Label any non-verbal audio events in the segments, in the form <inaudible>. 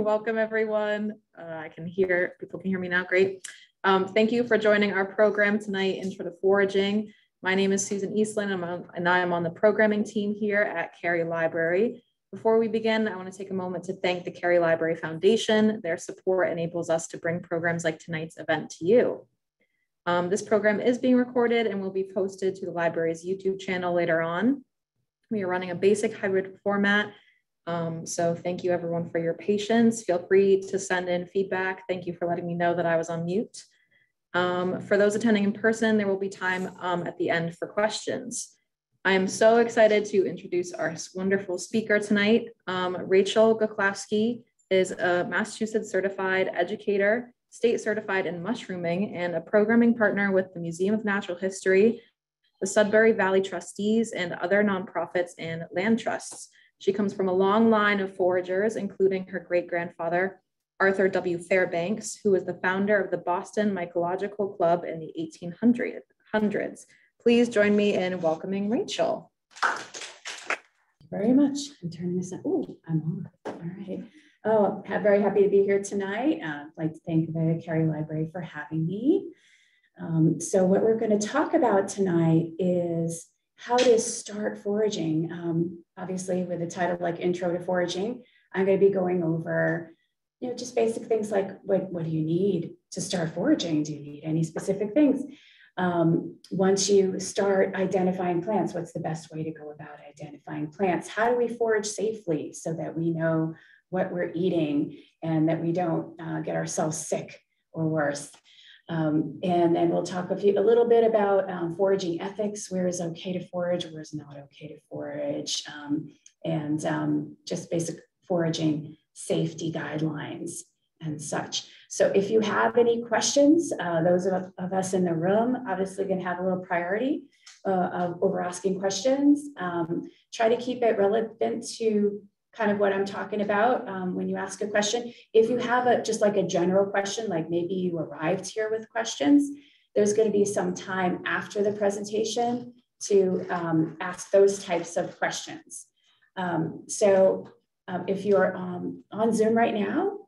Welcome everyone. Uh, I can hear, people can hear me now, great. Um, thank you for joining our program tonight, Intro to Foraging. My name is Susan Eastland I'm on, and I'm on the programming team here at Cary Library. Before we begin, I want to take a moment to thank the Cary Library Foundation. Their support enables us to bring programs like tonight's event to you. Um, this program is being recorded and will be posted to the library's YouTube channel later on. We are running a basic hybrid format um, so thank you everyone for your patience. Feel free to send in feedback. Thank you for letting me know that I was on mute. Um, for those attending in person, there will be time um, at the end for questions. I am so excited to introduce our wonderful speaker tonight. Um, Rachel Goclawski is a Massachusetts certified educator, state certified in mushrooming, and a programming partner with the Museum of Natural History, the Sudbury Valley Trustees, and other nonprofits and land trusts. She comes from a long line of foragers, including her great grandfather, Arthur W. Fairbanks, who was the founder of the Boston Mycological Club in the 1800s. Please join me in welcoming Rachel. Thank you very much. I'm turning this on. Oh, I'm on. All right. Oh, very happy to be here tonight. Uh, I'd like to thank the Cary Library for having me. Um, so what we're going to talk about tonight is how to start foraging. Um, obviously, with a title like Intro to Foraging, I'm going to be going over, you know, just basic things like what, what do you need to start foraging? Do you need any specific things? Um, once you start identifying plants, what's the best way to go about identifying plants? How do we forage safely so that we know what we're eating and that we don't uh, get ourselves sick or worse? Um, and then we'll talk a, few, a little bit about um, foraging ethics, where is okay to forage, where is not okay to forage, um, and um, just basic foraging safety guidelines and such. So if you have any questions, uh, those of, of, us in the room obviously can have a little priority uh, over asking questions. Um, try to keep it relevant to kind of what I'm talking about um, when you ask a question. If you have a just like a general question, like maybe you arrived here with questions, there's going to be some time after the presentation to um, ask those types of questions. Um, so um, if you're on Zoom right now,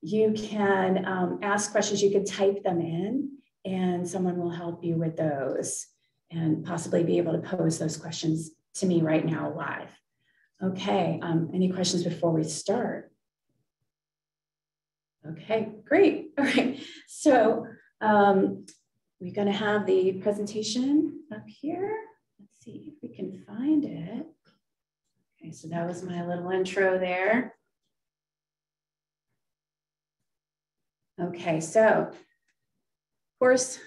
you can um, ask questions, you can type them in and someone will help you with those and possibly be able to pose those questions to me right now live. Okay, um, any questions before we start? Okay, great. <laughs> All right, so um, we're going to have the presentation up here. Let's see if we can find it. Okay, so that was my little intro there. Okay, so of course,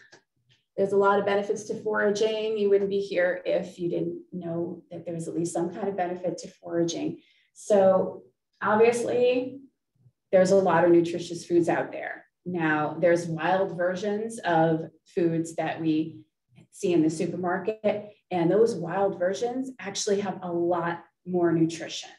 there's a lot of benefits to foraging. You wouldn't be here if you didn't know that there was at least some kind of benefit to foraging. So obviously, there's a lot of nutritious foods out there. Now, there's wild versions of foods that we see in the supermarket, and those wild versions actually have a lot more nutrition.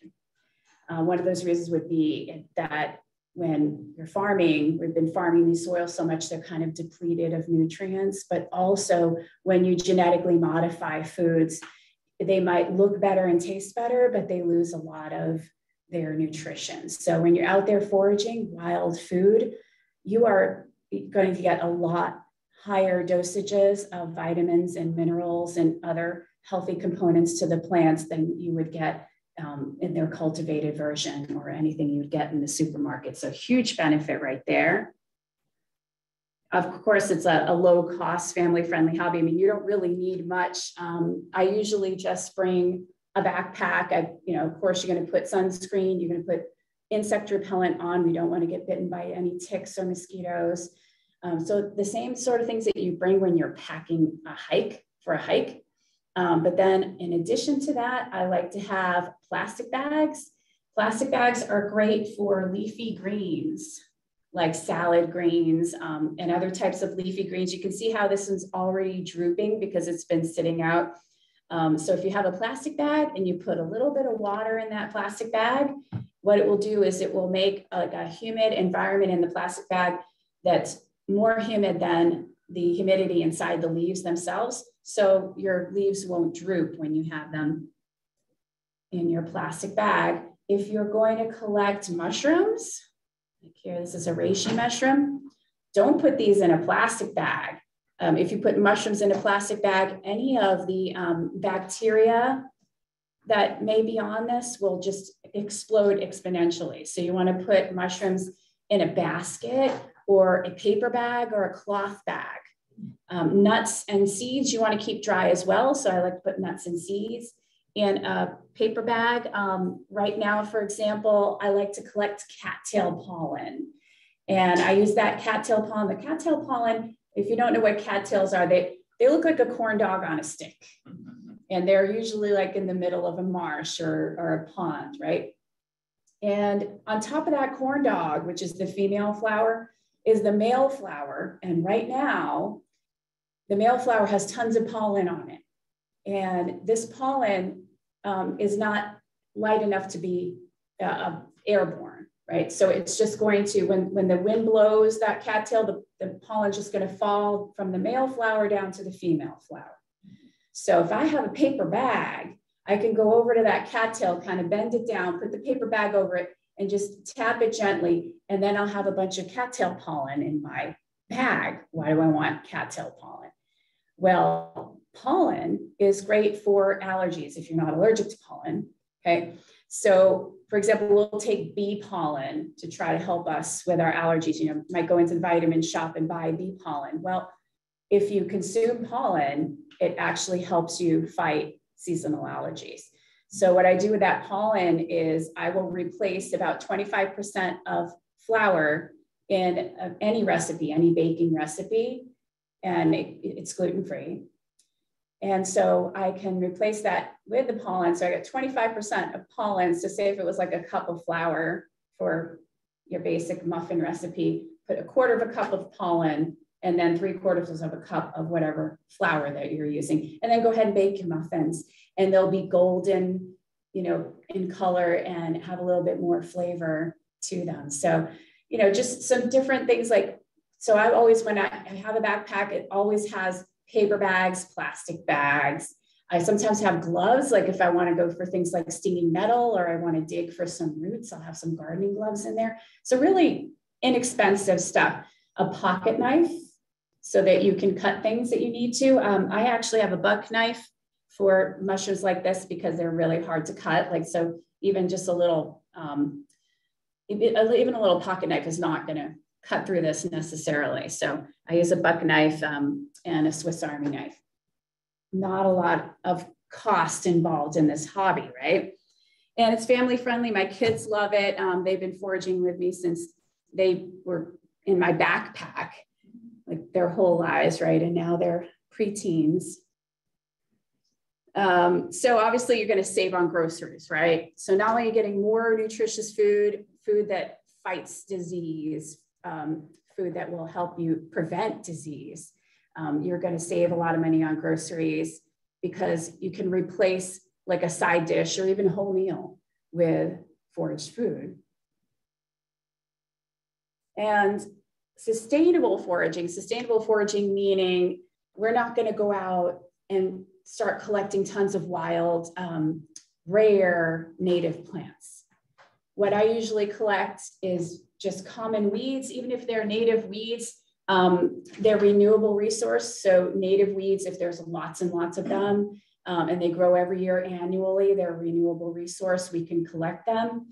Uh, one of those reasons would be that when you're farming, we've been farming these soils so much they're kind of depleted of nutrients, but also when you genetically modify foods, they might look better and taste better, but they lose a lot of their nutrition. So when you're out there foraging wild food, you are going to get a lot higher dosages of vitamins and minerals and other healthy components to the plants than you would get um, in their cultivated version or anything you'd get in the supermarket. So huge benefit right there. Of course, it's a, a low cost, family friendly hobby. I mean, you don't really need much. Um, I usually just bring a backpack. I, you know, of course, you're going to put sunscreen, you're going to put insect repellent on. We don't want to get bitten by any ticks or mosquitoes. Um, so the same sort of things that you bring when you're packing a hike for a hike, um, but then in addition to that, I like to have plastic bags. Plastic bags are great for leafy greens, like salad greens um, and other types of leafy greens. You can see how this one's already drooping because it's been sitting out. Um, so if you have a plastic bag and you put a little bit of water in that plastic bag, what it will do is it will make like a humid environment in the plastic bag that's more humid than the humidity inside the leaves themselves. So your leaves won't droop when you have them in your plastic bag. If you're going to collect mushrooms, Like here, this is a reishi mushroom. Don't put these in a plastic bag. Um, if you put mushrooms in a plastic bag, any of the um, bacteria that may be on this will just explode exponentially. So you want to put mushrooms in a basket or a paper bag or a cloth bag. Um, nuts and seeds you want to keep dry as well. So I like to put nuts and seeds in a paper bag. Um, right now, for example, I like to collect cattail pollen. And I use that cattail pollen. The cattail pollen, if you don't know what cattails are, they, they look like a corn dog on a stick. And they're usually like in the middle of a marsh or, or a pond, right? And on top of that corn dog, which is the female flower, is the male flower. And right now, the male flower has tons of pollen on it. And this pollen um, is not light enough to be uh, airborne, right? So it's just going to, when, when the wind blows that cattail, the, the pollen's just going to fall from the male flower down to the female flower. So if I have a paper bag, I can go over to that cattail, kind of bend it down, put the paper bag over it, and just tap it gently. And then I'll have a bunch of cattail pollen in my bag. Why do I want cattail pollen? Well, pollen is great for allergies if you're not allergic to pollen. Okay. So, for example, we'll take bee pollen to try to help us with our allergies. You know, might go into the vitamin shop and buy bee pollen. Well, if you consume pollen, it actually helps you fight seasonal allergies. So, what I do with that pollen is I will replace about 25% of flour in uh, any recipe, any baking recipe, and it, it's gluten free. And so I can replace that with the pollen. So I got 25% of pollen. So say if it was like a cup of flour for your basic muffin recipe, put a quarter of a cup of pollen and then three quarters of a cup of whatever flour that you're using. And then go ahead and bake your muffins and they'll be golden, you know, in color and have a little bit more flavor to them. So, you know, just some different things like, so I always, when I have a backpack, it always has paper bags, plastic bags. I sometimes have gloves, like if I want to go for things like stinging nettle or I want to dig for some roots, I'll have some gardening gloves in there. So, really inexpensive stuff. A pocket knife so that you can cut things that you need to. Um, I actually have a buck knife for mushrooms like this because they're really hard to cut. Like, so even just a little, um, even a little pocket knife is not going to cut through this necessarily. So I use a buck knife um, and a Swiss Army knife. Not a lot of cost involved in this hobby, right? And it's family friendly. My kids love it. Um, they've been foraging with me since they were in my backpack, like their whole lives, right? And now they're preteens. Um, so obviously you're going to save on groceries, right? So not only are you getting more nutritious food, food that fights disease, um, food that will help you prevent disease. Um, you're going to save a lot of money on groceries because you can replace like a side dish or even a whole meal with foraged food. And sustainable foraging, sustainable foraging meaning we're not going to go out and start collecting tons of wild, um, rare native plants. What I usually collect is just common weeds, even if they're native weeds, um, they're renewable resource. So native weeds, if there's lots and lots of them, um, and they grow every year annually, they're a renewable resource. We can collect them.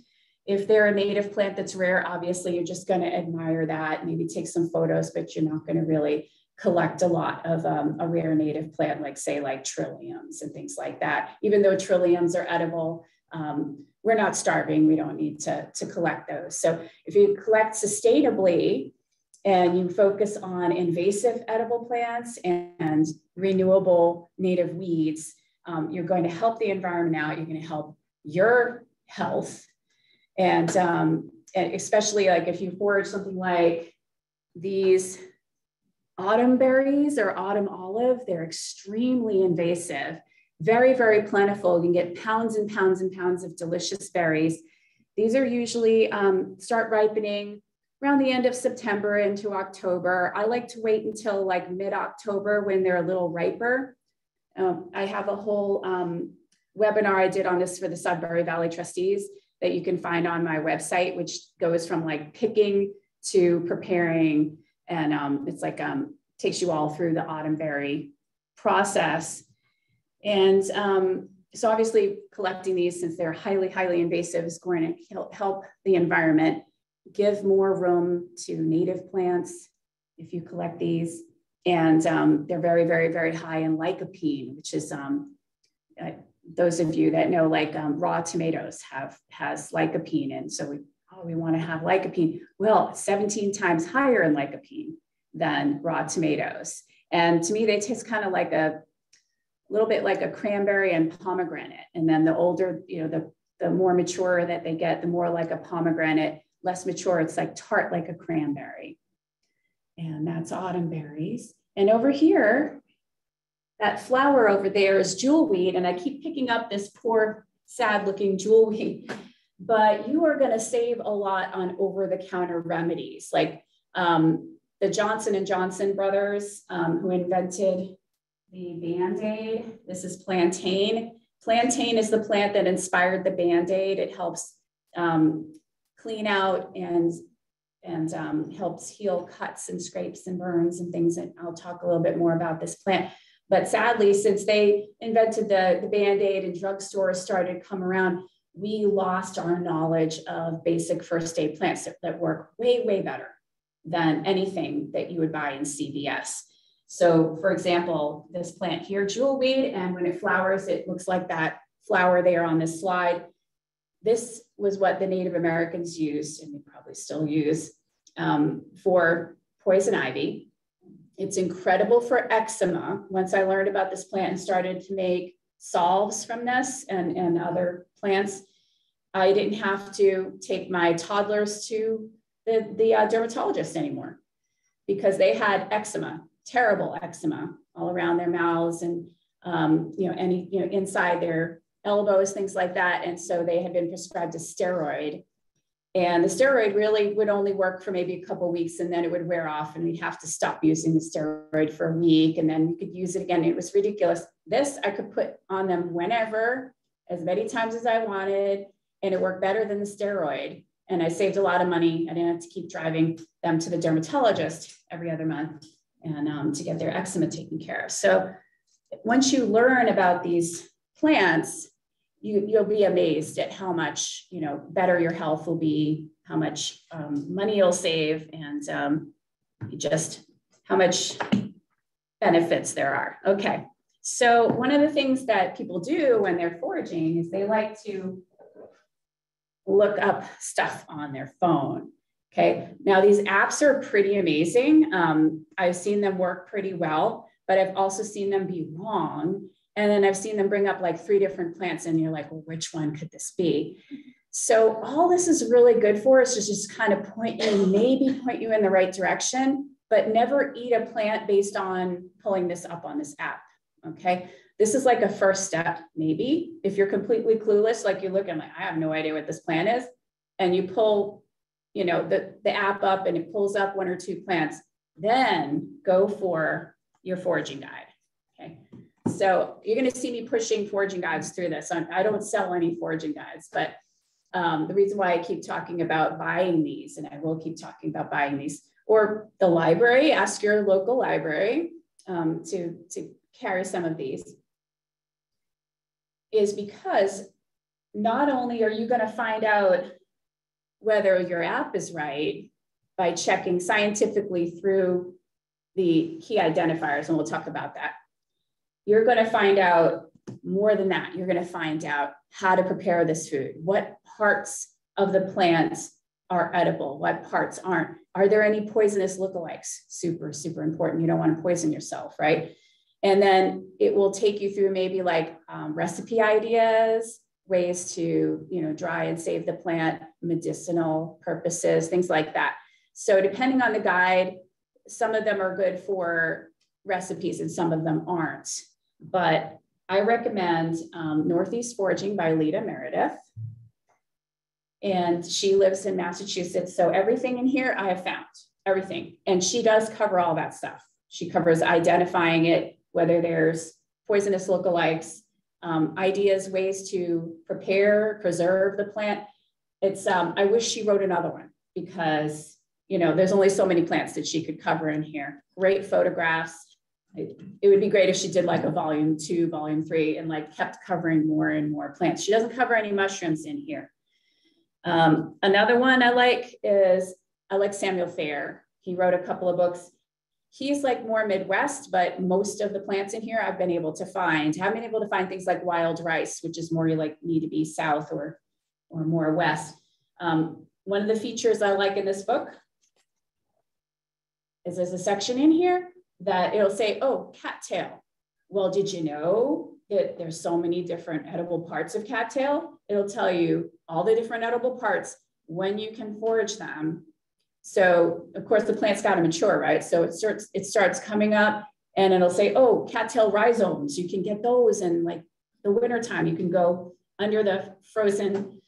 If they're a native plant that's rare, obviously you're just going to admire that, maybe take some photos, but you're not going to really collect a lot of um, a rare native plant, like say like trilliums and things like that. Even though trilliums are edible, um, we're not starving. We don't need to, to collect those. So if you collect sustainably and you focus on invasive edible plants and renewable native weeds, um, you're going to help the environment out. You're going to help your health. And, um, and especially like if you forage something like these autumn berries or autumn olive, they're extremely invasive very, very plentiful. You can get pounds and pounds and pounds of delicious berries. These are usually um, start ripening around the end of September into October. I like to wait until like mid-October when they're a little riper. Um, I have a whole um, webinar I did on this for the Sudbury Valley trustees. that you can find on my website, which goes from like picking to preparing. And um, it's like um, takes you all through the autumn berry process. And um, so obviously collecting these, since they're highly, highly invasive, is going to help the environment, give more room to native plants if you collect these. And um, they're very, very, very high in lycopene, which is um, uh, those of you that know like um, raw tomatoes have has lycopene. And so we, oh, we want to have lycopene. Well, 17 times higher in lycopene than raw tomatoes. And to me, they taste kind of like a little bit like a cranberry and pomegranate. And then the older, you know, the, the more mature that they get, the more like a pomegranate, less mature, it's like tart like a cranberry. And that's autumn berries. And over here, that flower over there is jewelweed. And I keep picking up this poor, sad looking jewelweed. <laughs> But you are going to save a lot on over the counter remedies. Like um, the Johnson and Johnson brothers um, who invented the Band-Aid. This is plantain. Plantain is the plant that inspired the Band-Aid. It helps um, clean out and, and um, helps heal cuts and scrapes and burns and things. And I'll talk a little bit more about this plant. But sadly, since they invented the, the Band-Aid and drugstores started to come around, we lost our knowledge of basic first aid plants that, that work way, way better than anything that you would buy in CVS. So for example, this plant here, jewelweed, and when it flowers, it looks like that flower there on this slide. This was what the Native Americans used, and they probably still use, um, for poison ivy. It's incredible for eczema. Once I learned about this plant and started to make salves from this and, and other plants, I didn't have to take my toddlers to the, the uh, dermatologist anymore because they had eczema terrible eczema all around their mouths and um, you know any you know inside their elbows, things like that. And so they had been prescribed a steroid. And the steroid really would only work for maybe a couple weeks and then it would wear off and we'd have to stop using the steroid for a week and then you could use it again. It was ridiculous. This I could put on them whenever, as many times as I wanted, and it worked better than the steroid. And I saved a lot of money. I didn't have to keep driving them to the dermatologist every other month and um, to get their eczema taken care of. So once you learn about these plants, you, you'll be amazed at how much you know better your health will be, how much um, money you'll save, and um, just how much benefits there are. Okay, so one of the things that people do when they're foraging is they like to look up stuff on their phone. Okay, now these apps are pretty amazing. Um, I've seen them work pretty well, but I've also seen them be wrong. And then I've seen them bring up like three different plants, and you're like, well, which one could this be? So all this is really good for is just kind of point you, maybe point you in the right direction, but never eat a plant based on pulling this up on this app. Okay. This is like a first step, maybe. If you're completely clueless, like you're looking like, I have no idea what this plant is, and you pull you know, the, the app up and it pulls up one or two plants, then go for your foraging guide. Okay. So you're going to see me pushing foraging guides through this. I don't sell any foraging guides, but um, the reason why I keep talking about buying these, and I will keep talking about buying these, or the library, ask your local library um, to, to carry some of these, is because not only are you going to find out whether your app is right by checking scientifically through the key identifiers, and we'll talk about that. You're going to find out more than that. You're going to find out how to prepare this food, what parts of the plants are edible, what parts aren't. Are there any poisonous lookalikes? Super, super important. You don't want to poison yourself, right? And then it will take you through maybe like um, recipe ideas, ways to you know dry and save the plant medicinal purposes things like that. So depending on the guide some of them are good for recipes and some of them aren't. But i recommend um, northeast foraging by leda meredith. And she lives in massachusetts so everything in here i have found everything. And she does cover all that stuff. She covers identifying it whether there's poisonous lookalikes um, ideas, ways to prepare, preserve the plant. it's, um, I wish she wrote another one because, you know, there's only so many plants that she could cover in here. Great photographs. It, it would be great if she did like a volume two, volume three, and like kept covering more and more plants. She doesn't cover any mushrooms in here. Um, another one I like is I like Samuel Thayer. He wrote a couple of books. He's like more Midwest, but most of the plants in here I've been able to find. I've been able to find things like wild rice, which is more like need to be south or, or more west. Um, one of the features I like in this book is there's a section in here that it'll say, oh, cattail. Well, did you know that there's so many different edible parts of cattail? It'll tell you all the different edible parts, when you can forage them. So of course the plant's got to mature, right? So it starts, it starts coming up and it'll say, oh, cattail rhizomes. You can get those in like the wintertime. You can go under the frozen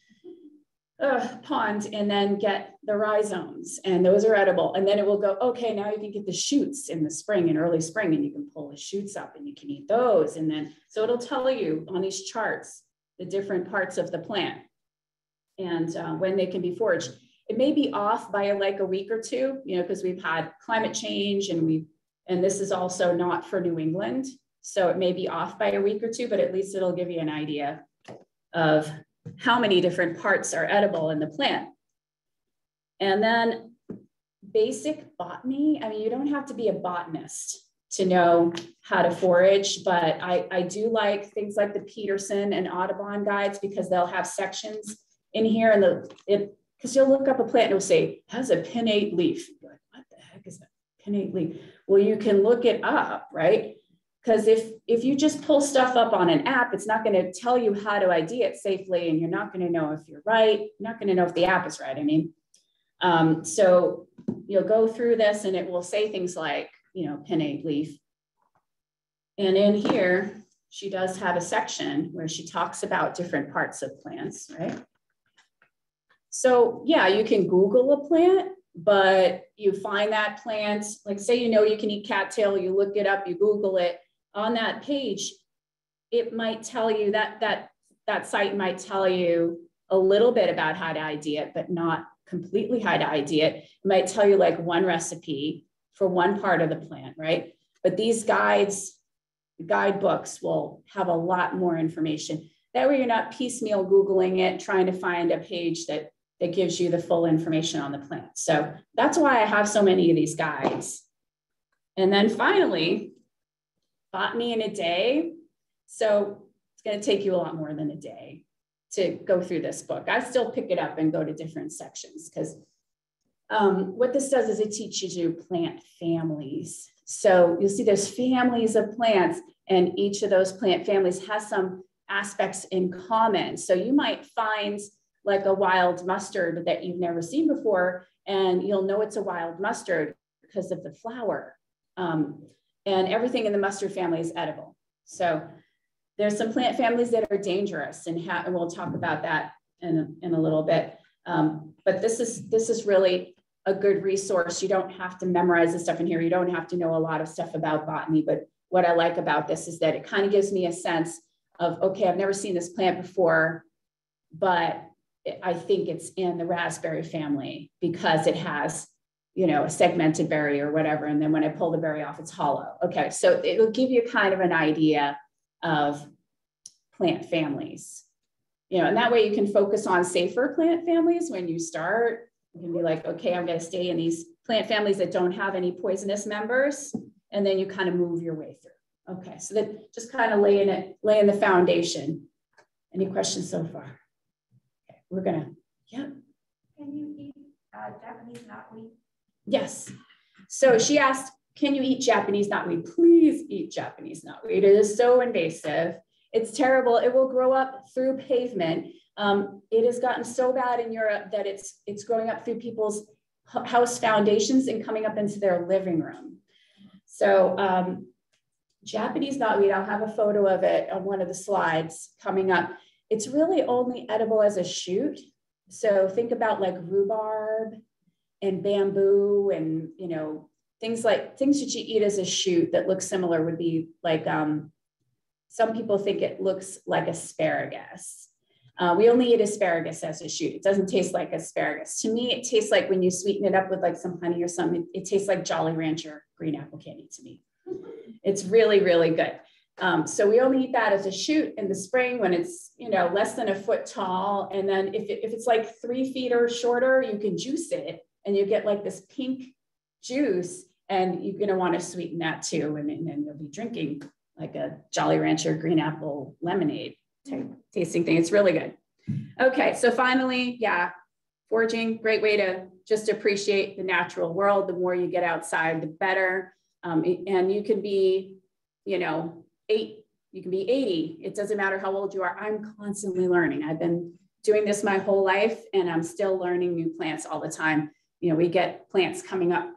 uh, pond and then get the rhizomes and those are edible. And then it will go, okay, now you can get the shoots in the spring and early spring and you can pull the shoots up and you can eat those. And then, so it'll tell you on these charts, the different parts of the plant and uh, when they can be foraged. It may be off by like a week or two, you know, because we've had climate change and we, and this is also not for New England. So it may be off by a week or two, but at least it'll give you an idea of how many different parts are edible in the plant. And then basic botany, I mean, you don't have to be a botanist to know how to forage, but I, I do like things like the Peterson and Audubon guides because they'll have sections in here and the it because you'll look up a plant and it'll say has a pinnate leaf. You're like, what the heck is that pinnate leaf? Well, you can look it up, right? Because if if you just pull stuff up on an app, it's not going to tell you how to ID it safely, and you're not going to know if you're right. You're not going to know if the app is right. I mean, um, so you'll go through this, and it will say things like, you know, pinnate leaf. And in here, she does have a section where she talks about different parts of plants, right? So yeah, you can Google a plant but you find that plant, like say you know you can eat cattail, you look it up, you Google it, on that page, it might tell you that that that site might tell you a little bit about how to ID it, but not completely how to ID it. It might tell you like one recipe for one part of the plant, right? But these guides, guidebooks will have a lot more information. That way you're not piecemeal Googling it, trying to find a page that, that gives you the full information on the plant. So that's why I have so many of these guides. And then finally, botany in a day. So it's going to take you a lot more than a day to go through this book. I still pick it up and go to different sections because um, what this does is it teaches you plant families. So you'll see there's families of plants, and each of those plant families has some aspects in common. So you might find like a wild mustard that you've never seen before, and you'll know it's a wild mustard because of the flower. Um, and everything in the mustard family is edible. So there's some plant families that are dangerous and, and we'll talk about that in, in a little bit. Um, but this is, this is really a good resource. You don't have to memorize the stuff in here. You don't have to know a lot of stuff about botany, but what I like about this is that it kind of gives me a sense of, okay, I've never seen this plant before, but I think it's in the raspberry family because it has you know, a segmented berry or whatever. And then when I pull the berry off, it's hollow. Okay, so it'll give you kind of an idea of plant families. You know, and that way you can focus on safer plant families when you start. You can be like, okay, I'm going to stay in these plant families that don't have any poisonous members. And then you kind of move your way through. Okay, so that just kind of laying it, laying the foundation. Any questions so far? We're gonna, yeah. Can you eat uh, Japanese knotweed? Yes. So she asked, can you eat Japanese knotweed? Please eat Japanese knotweed. It is so invasive. It's terrible. It will grow up through pavement. Um, it has gotten so bad in Europe that it's it's growing up through people's house foundations and coming up into their living room. So um, Japanese knotweed, I'll have a photo of it on one of the slides coming up. It's really only edible as a shoot. So think about like rhubarb and bamboo and you know things like things that you eat as a shoot that look similar would be like um, some people think it looks like asparagus Uh, we only eat asparagus as a shoot. It doesn't taste like asparagus. To me, it tastes like when you sweeten it up with like some honey or something, it, it tastes like Jolly Rancher green apple candy to me. It's really, really good. Um, so we only eat that as a shoot in the spring when it's, you know, less than a foot tall. And then if, it, if it's like three feet or shorter, you can juice it and you get like this pink juice and you're to want to sweeten that too. And, and then you'll be drinking like a Jolly Rancher green apple lemonade type tasting thing. It's really good. Okay, so finally, yeah, foraging, great way to just appreciate the natural world. The more you get outside, the better. Um, and you can be, you know, eight, you can be 80. It doesn't matter how old you are. I'm constantly learning. I've been doing this my whole life and I'm still learning new plants all the time. You know, we get plants coming up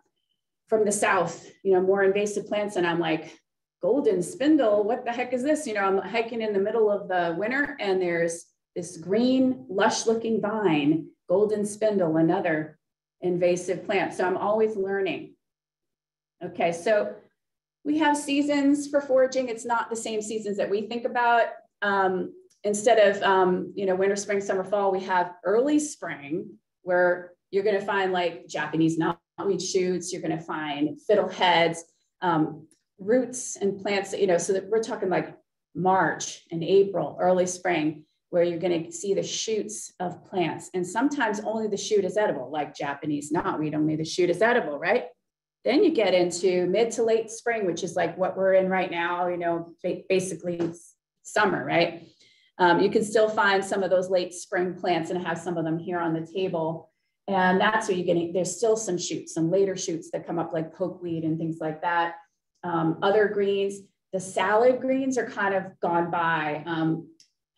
from the south, you know, more invasive plants. And I'm like, golden spindle, what the heck is this? You know, I'm hiking in the middle of the winter and there's this green, lush looking vine, golden spindle, another invasive plant. So I'm always learning. Okay, so we have seasons for foraging. It's not the same seasons that we think about. Um, instead of, um, you know, winter, spring, summer, fall, we have early spring where you're going to find like Japanese knotweed shoots. You're going to find fiddleheads, um, roots and plants, you know, so that we're talking like March and April, early spring, where you're going to see the shoots of plants. And sometimes only the shoot is edible, like Japanese knotweed, only the shoot is edible, right? Then you get into mid to late spring, which is like what we're in right now, you know, basically summer, right? Um, you can still find some of those late spring plants and have some of them here on the table. And that's where you're getting, there's still some shoots, some later shoots that come up like pokeweed and things like that. Um, other greens, the salad greens are kind of gone by. Um,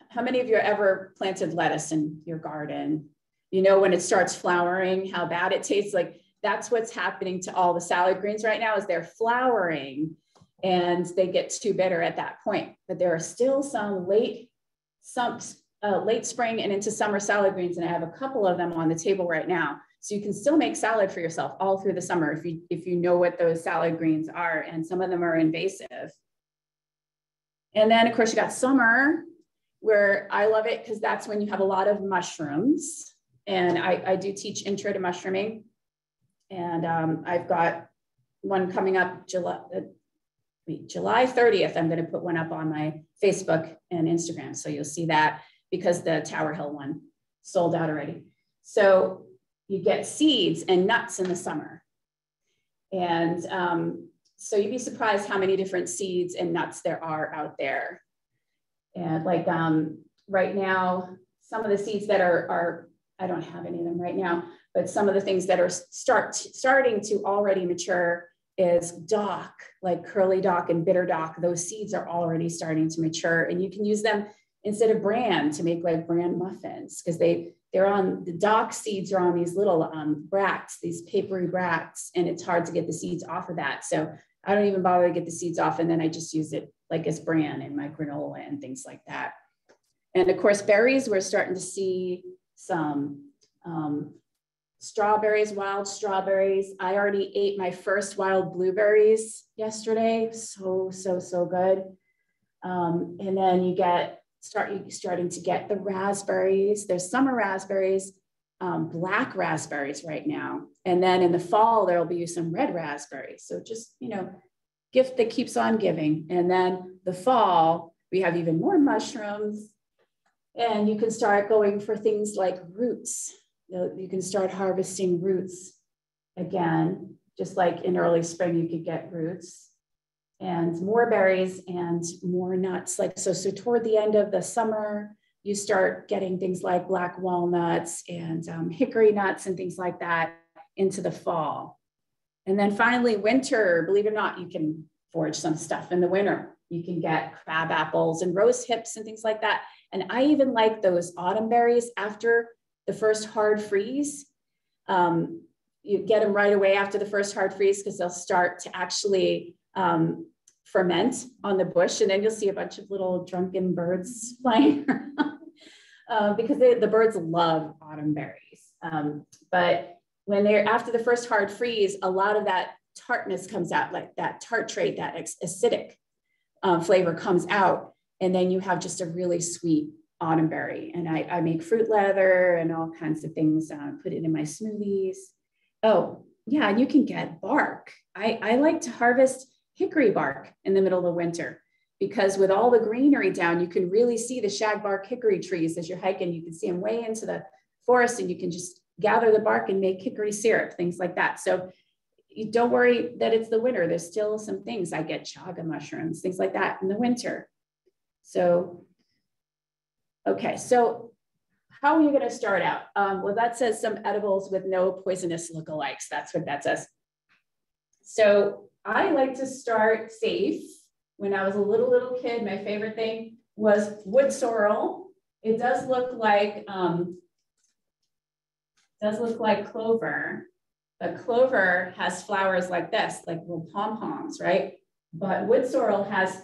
how many of you ever planted lettuce in your garden? You know, when it starts flowering, how bad it tastes. Like that's what's happening to all the salad greens right now is they're flowering and they get too bitter at that point. But there are still some late, some uh, late spring and into summer salad greens, and I have a couple of them on the table right now. So you can still make salad for yourself all through the summer if you if you know what those salad greens are, and some of them are invasive. And then of course you got summer, where I love it because that's when you have a lot of mushrooms. And I, I do teach intro to mushrooming. And um, I've got one coming up July, uh, July 30th. I'm going to put one up on my Facebook and Instagram. So you'll see that because the Tower Hill one sold out already. So you get seeds and nuts in the summer. And um, so you'd be surprised how many different seeds and nuts there are out there. And like um, right now, some of the seeds that are, are, I don't have any of them right now, but some of the things that are start starting to already mature is dock, like curly dock and bitter dock. Those seeds are already starting to mature and you can use them instead of bran to make like bran muffins because they they're on the dock seeds are on these little um, bracts, these papery bracts, and it's hard to get the seeds off of that. So I don't even bother to get the seeds off, and then I just use it like as bran in my granola and things like that. And of course, berries, we're starting to see some um, strawberries, wild strawberries. I already ate my first wild blueberries yesterday. So, so, so good. Um, and then you get start starting to get the raspberries. There's summer raspberries, um, black raspberries right now. And then in the fall, there'll be some red raspberries. So just, you know, gift that keeps on giving. And then the fall, we have even more mushrooms. And you can start going for things like roots. You can start harvesting roots again, just like in early spring, you could get roots and more berries and more nuts. Like so, so toward the end of the summer, you start getting things like black walnuts and um, hickory nuts and things like that into the fall. And then finally, winter, believe it or not, you can forage some stuff in the winter. You can get crab apples and rose hips and things like that. And I even like those autumn berries after the first hard freeze. Um, you get them right away after the first hard freeze because they'll start to actually um, ferment on the bush, and then you'll see a bunch of little drunken birds <laughs> flying around uh, because they, the birds love autumn berries. Um, but when they're after the first hard freeze, a lot of that tartness comes out, like that tartrate, that acidic um, flavor comes out, and then you have just a really sweet autumnberry. And I, I make fruit leather and all kinds of things, uh, put it in my smoothies. Oh, yeah, and you can get bark. I, I like to harvest hickory bark in the middle of winter because with all the greenery down, you can really see the shagbark hickory trees as you're hiking. You can see them way into the forest and you can just gather the bark and make hickory syrup, things like that. So you don't worry that it's the winter. There's still some things. I get chaga mushrooms, things like that in the winter. So, okay, so how are you going to start out? Um, well, that says some edibles with no poisonous lookalikes. That's what that says. So I like to start safe. When I was a little, little kid, my favorite thing was wood sorrel. It does look like, um, does look like clover, but clover has flowers like this, like little pom-poms, right? But wood sorrel has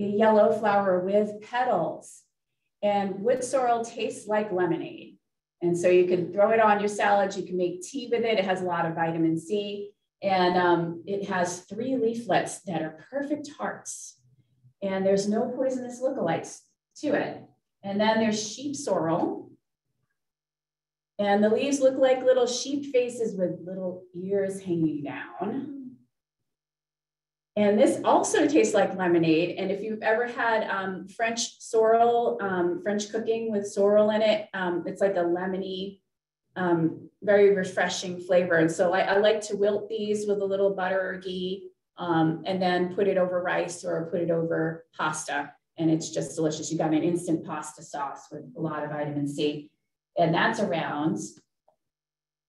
a yellow flower with petals. And wood sorrel tastes like lemonade. And so you can throw it on your salad. You can make tea with it. It has a lot of vitamin C. And um, it has three leaflets that are perfect hearts. And there's no poisonous lookalikes to it. And then there's sheep sorrel. And the leaves look like little sheep faces with little ears hanging down. And this also tastes like lemonade. And if you've ever had um, French sorrel, um, French cooking with sorrel in it, um, it's like a lemony, um, very refreshing flavor. And so I, I, like to wilt these with a little butter or ghee um, and then put it over rice or put it over pasta. And it's just delicious. You got an instant pasta sauce with a lot of vitamin C. And that's around.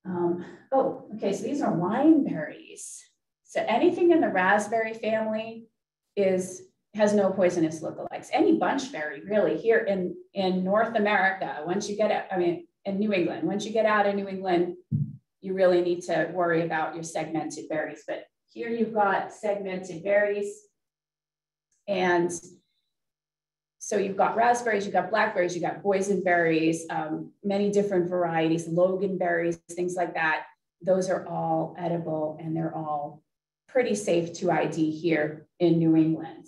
Um, oh, okay. So these are wine berries. So anything in the raspberry family is has no poisonous lookalikes. Any bunchberry, really, here in, in North America, once you get out, I mean, in New England, once you get out of New England, you really need to worry about your segmented berries. But here you've got segmented berries. And so you've got raspberries, you've got blackberries, you've got boysenberries, um, many different varieties, loganberries, things like that. Those are all edible and they're all pretty safe to ID here in New England.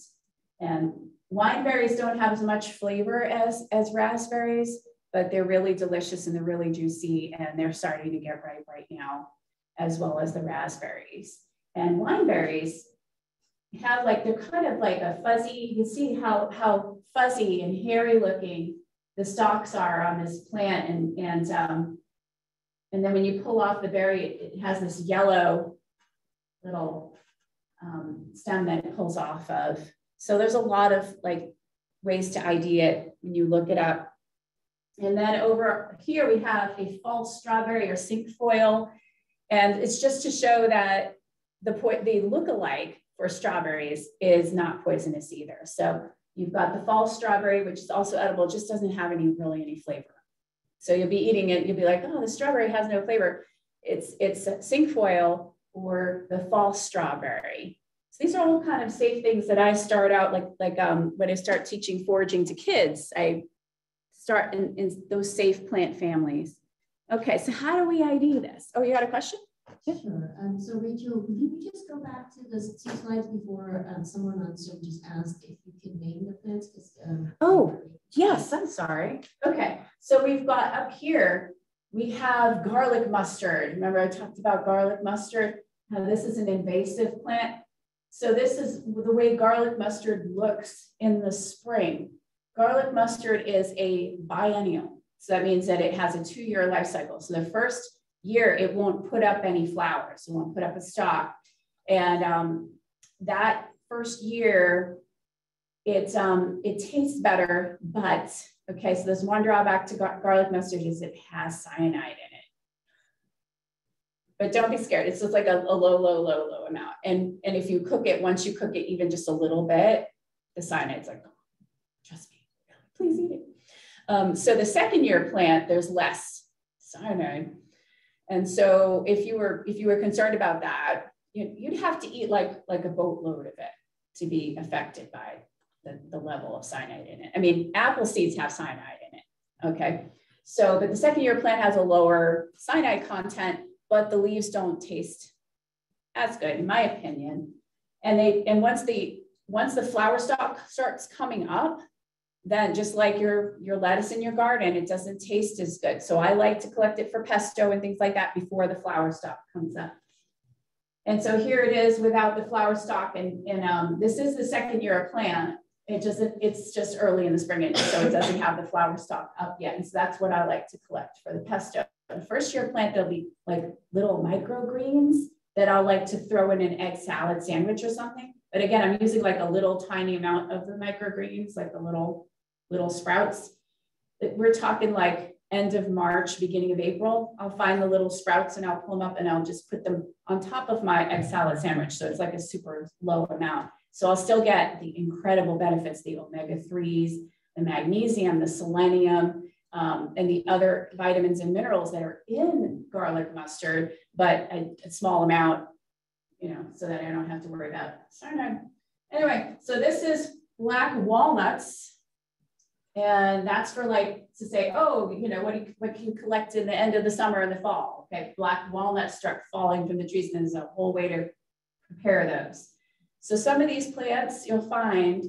And wine berries don't have as much flavor as, as raspberries, but they're really delicious and they're really juicy and they're starting to get ripe right now, as well as the raspberries. And wine berries have like, they're kind of like a fuzzy, you can see how, how fuzzy and hairy looking the stalks are on this plant. And, and, um, and then when you pull off the berry, it has this yellow little um, stem that it pulls off of. So there's a lot of like ways to ID it when you look it up. And then over here we have a false strawberry or cinquefoil. And it's just to show that the, the look-alike for strawberries is not poisonous either. So you've got the false strawberry, which is also edible, just doesn't have any really any flavor. So you'll be eating it, you'll be like, oh, the strawberry has no flavor. It's, it's cinquefoil or the false strawberry. So these are all kind of safe things that I start out like, like um, when I start teaching foraging to kids, I start in, in those safe plant families. Okay, so how do we ID this? Oh, you got a question? Sure. Um, so Rachel, can you just go back to the two slides before um, someone on Zoom just asked if you could name the plants? Um, oh, yes, I'm sorry. Okay, so we've got up here, we have garlic mustard. Remember I talked about garlic mustard? Now this is an invasive plant. So this is the way garlic mustard looks in the spring. Garlic mustard is a biennial. So that means that it has a two-year life cycle. So the first year, it won't put up any flowers. It won't put up a stalk. And um, that first year, it, um, it tastes better, but okay, so there's one drawback to gar garlic mustard is it has cyanide in it but don't be scared. It's just like a, a, low, low, low, low amount. And, and if you cook it, once you cook it even just a little bit, the cyanide's like, oh, trust me, please eat it. Um, so the second year plant, there's less cyanide. And so if you were if you were concerned about that, you, would have to eat like like a boatload of it to be affected by the, the level of cyanide in it. I mean, apple seeds have cyanide in it. Okay. So, but the second year plant has a lower cyanide content, but the leaves don't taste as good, in my opinion. And they and once the once the flower stalk starts coming up, then just like your, your lettuce in your garden, it doesn't taste as good. So I like to collect it for pesto and things like that before the flower stalk comes up. And so here it is without the flower stalk. And, and um, this is the second year of plant. It doesn't, it's just early in the spring, and so it doesn't have the flower stalk up yet. And so that's what I like to collect for the pesto. First year plant, there'll be like little microgreens that I'll like to throw in an egg salad sandwich or something. But again, I'm using like a little tiny amount of the microgreens, like the little little sprouts. We're talking like end of March, beginning of April. I'll find the little sprouts and I'll pull them up and I'll just put them on top of my egg salad sandwich. So it's like a super low amount. So I'll still get the incredible benefits, the omega-3s, the magnesium, the selenium, um, and the other vitamins and minerals that are in garlic mustard, but a, a small amount, you know, so that I don't have to worry about. Sorry, Anyway, so this is black walnuts. And that's for like to say, oh, you know, what, you, what can you collect in the end of the summer and the fall? Okay, black walnuts start falling from the trees, and there's a whole way to prepare those. So some of these plants you'll find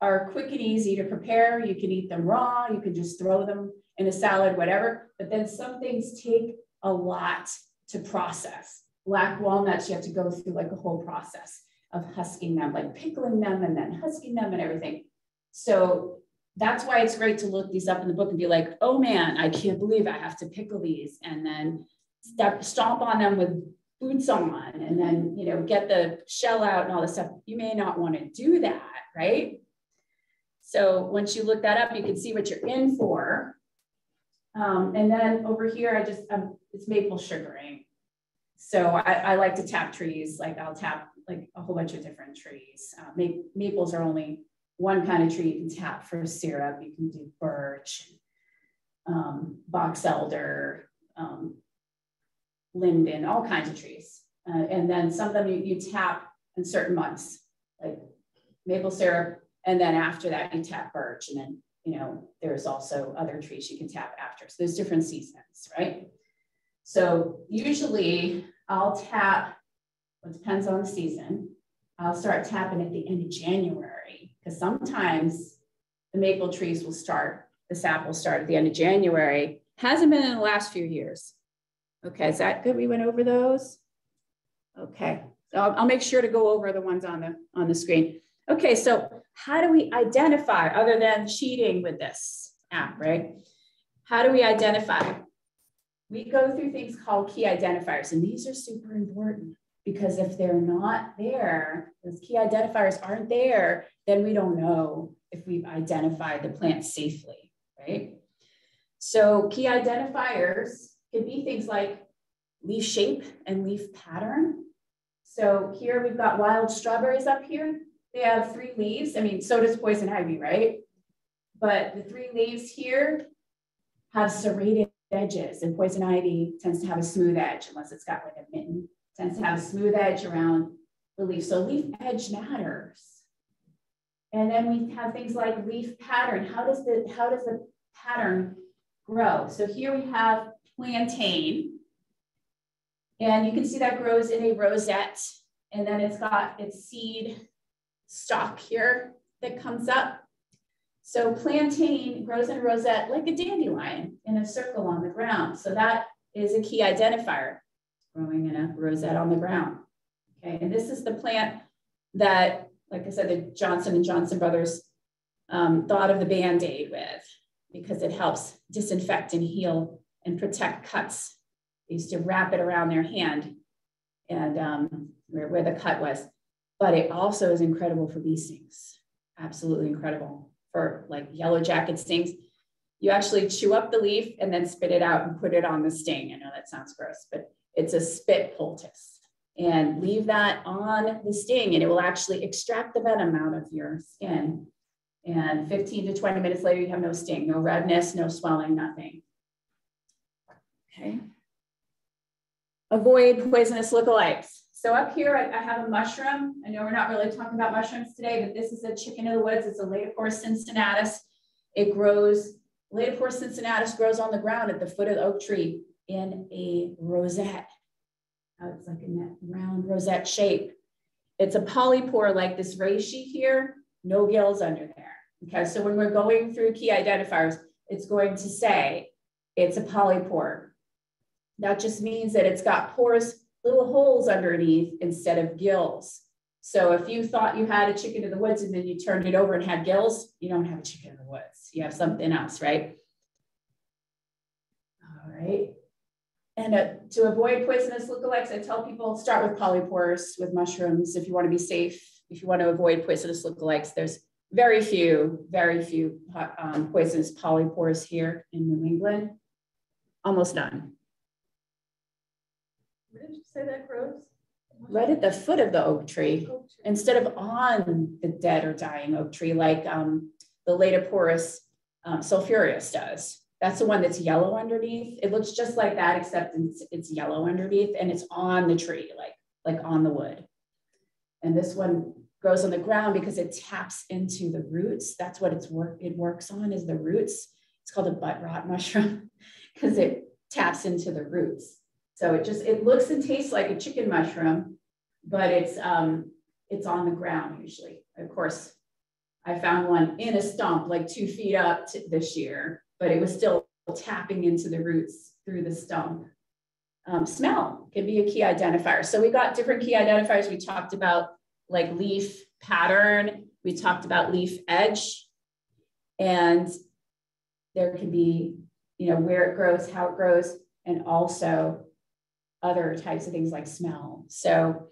are quick and easy to prepare. You can eat them raw, you can just throw them in a salad, whatever. But then some things take a lot to process. Black walnuts, you have to go through like a whole process of husking them, like pickling them and then husking them and everything. So that's why it's great to look these up in the book and be like, oh man, I can't believe I have to pickle these and then step stomp on them with boots on and then you know get the shell out and all this stuff. You may not want to do that, right? So once you look that up, you can see what you're in for. Um, and then over here, I just, um, it's maple sugaring. So I, I, like to tap trees, like I'll tap like a whole bunch of different trees. Uh, ma maples are only one kind of tree you can tap for syrup. You can do birch, um, box elder, um, linden, all kinds of trees. Uh, and then some of them you, you tap in certain months, like maple syrup. And then after that, you tap birch. And then, you know, there's also other trees you can tap after. So there's different seasons, right? So usually I'll tap, it depends on the season. I'll start tapping at the end of January because sometimes the maple trees will start, the sap will start at the end of January. Hasn't been in the last few years. Okay, is that good? We went over those. Okay, so I'll, I'll make sure to go over the ones on the on the screen. Okay, so how do we identify other than cheating with this app, right? How do we identify? We go through things called key identifiers, and these are super important because if they're not there, those key identifiers aren't there, then we don't know if we've identified the plant safely, right? So key identifiers could be things like leaf shape and leaf pattern. So here we've got wild strawberries up here. They have three leaves. I mean, so does poison ivy, right? But the three leaves here have serrated edges and poison ivy tends to have a smooth edge unless it's got like a mitten tends to have a smooth edge around the leaf. So leaf edge matters. And then we have things like leaf pattern. How does the, how does the pattern grow? So here we have plantain. And you can see that grows in a rosette. And then it's got its seed stalk here that comes up. So plantain grows in a rosette like a dandelion in a circle on the ground. So that is a key identifier growing in a rosette on the ground. Okay, and this is the plant that, like I said, the Johnson and Johnson brothers um, thought of the Band-Aid with because it helps disinfect and heal and protect cuts. They used to wrap it around their hand and um, where, where the cut was. But it also is incredible for bee stings. Absolutely incredible for like yellow jacket stings. You actually chew up the leaf and then spit it out and put it on the sting. I know that sounds gross, but it's a spit poultice. And leave that on the sting and it will actually extract the venom out of your skin. And 15 to 20 minutes later, you have no sting, no redness, no swelling, nothing. Okay. Avoid poisonous lookalikes. So up here, I, I, have a mushroom. I know we're not really talking about mushrooms today, but this is a chicken of the woods. It's a Laetiporus cincinnatus. It grows, Laetiporus cincinnatus grows on the ground at the foot of the oak tree in a rosette. it's like in that round rosette shape. It's a polypore like this reishi here, no gills under there. Okay, so when we're going through key identifiers, it's going to say it's a polypore. That just means that it's got pores, little holes underneath instead of gills. So if you thought you had a chicken in the woods and then you turned it over and had gills, you don't have a chicken in the woods. You have something else, right? All right. And uh, to avoid poisonous lookalikes, I tell people start with polypores with mushrooms if you want to be safe. If you want to avoid poisonous lookalikes, there's very few, very few um, poisonous polypores here in New England. Almost none. Say that grows? Right at the foot of the oak tree, instead of on the dead or dying oak tree, like um, the Laetiporus um, sulphureus does. That's the one that's yellow underneath. It looks just like that, except it's, it's yellow underneath and it's on the tree, like, like on the wood. And this one grows on the ground because it taps into the roots. That's what it's work it works on is the roots. It's called a butt rot mushroom <laughs> because it taps into the roots. So it just it looks and tastes like a chicken mushroom, but it's um it's on the ground usually. Of course, I found one in a stump like two feet up this year, but it was still tapping into the roots through the stump. Um, smell can be a key identifier. So we got different key identifiers. We talked about like leaf pattern. We talked about leaf edge. And there can be, you know, where it grows, how it grows, and also other types of things like smell. So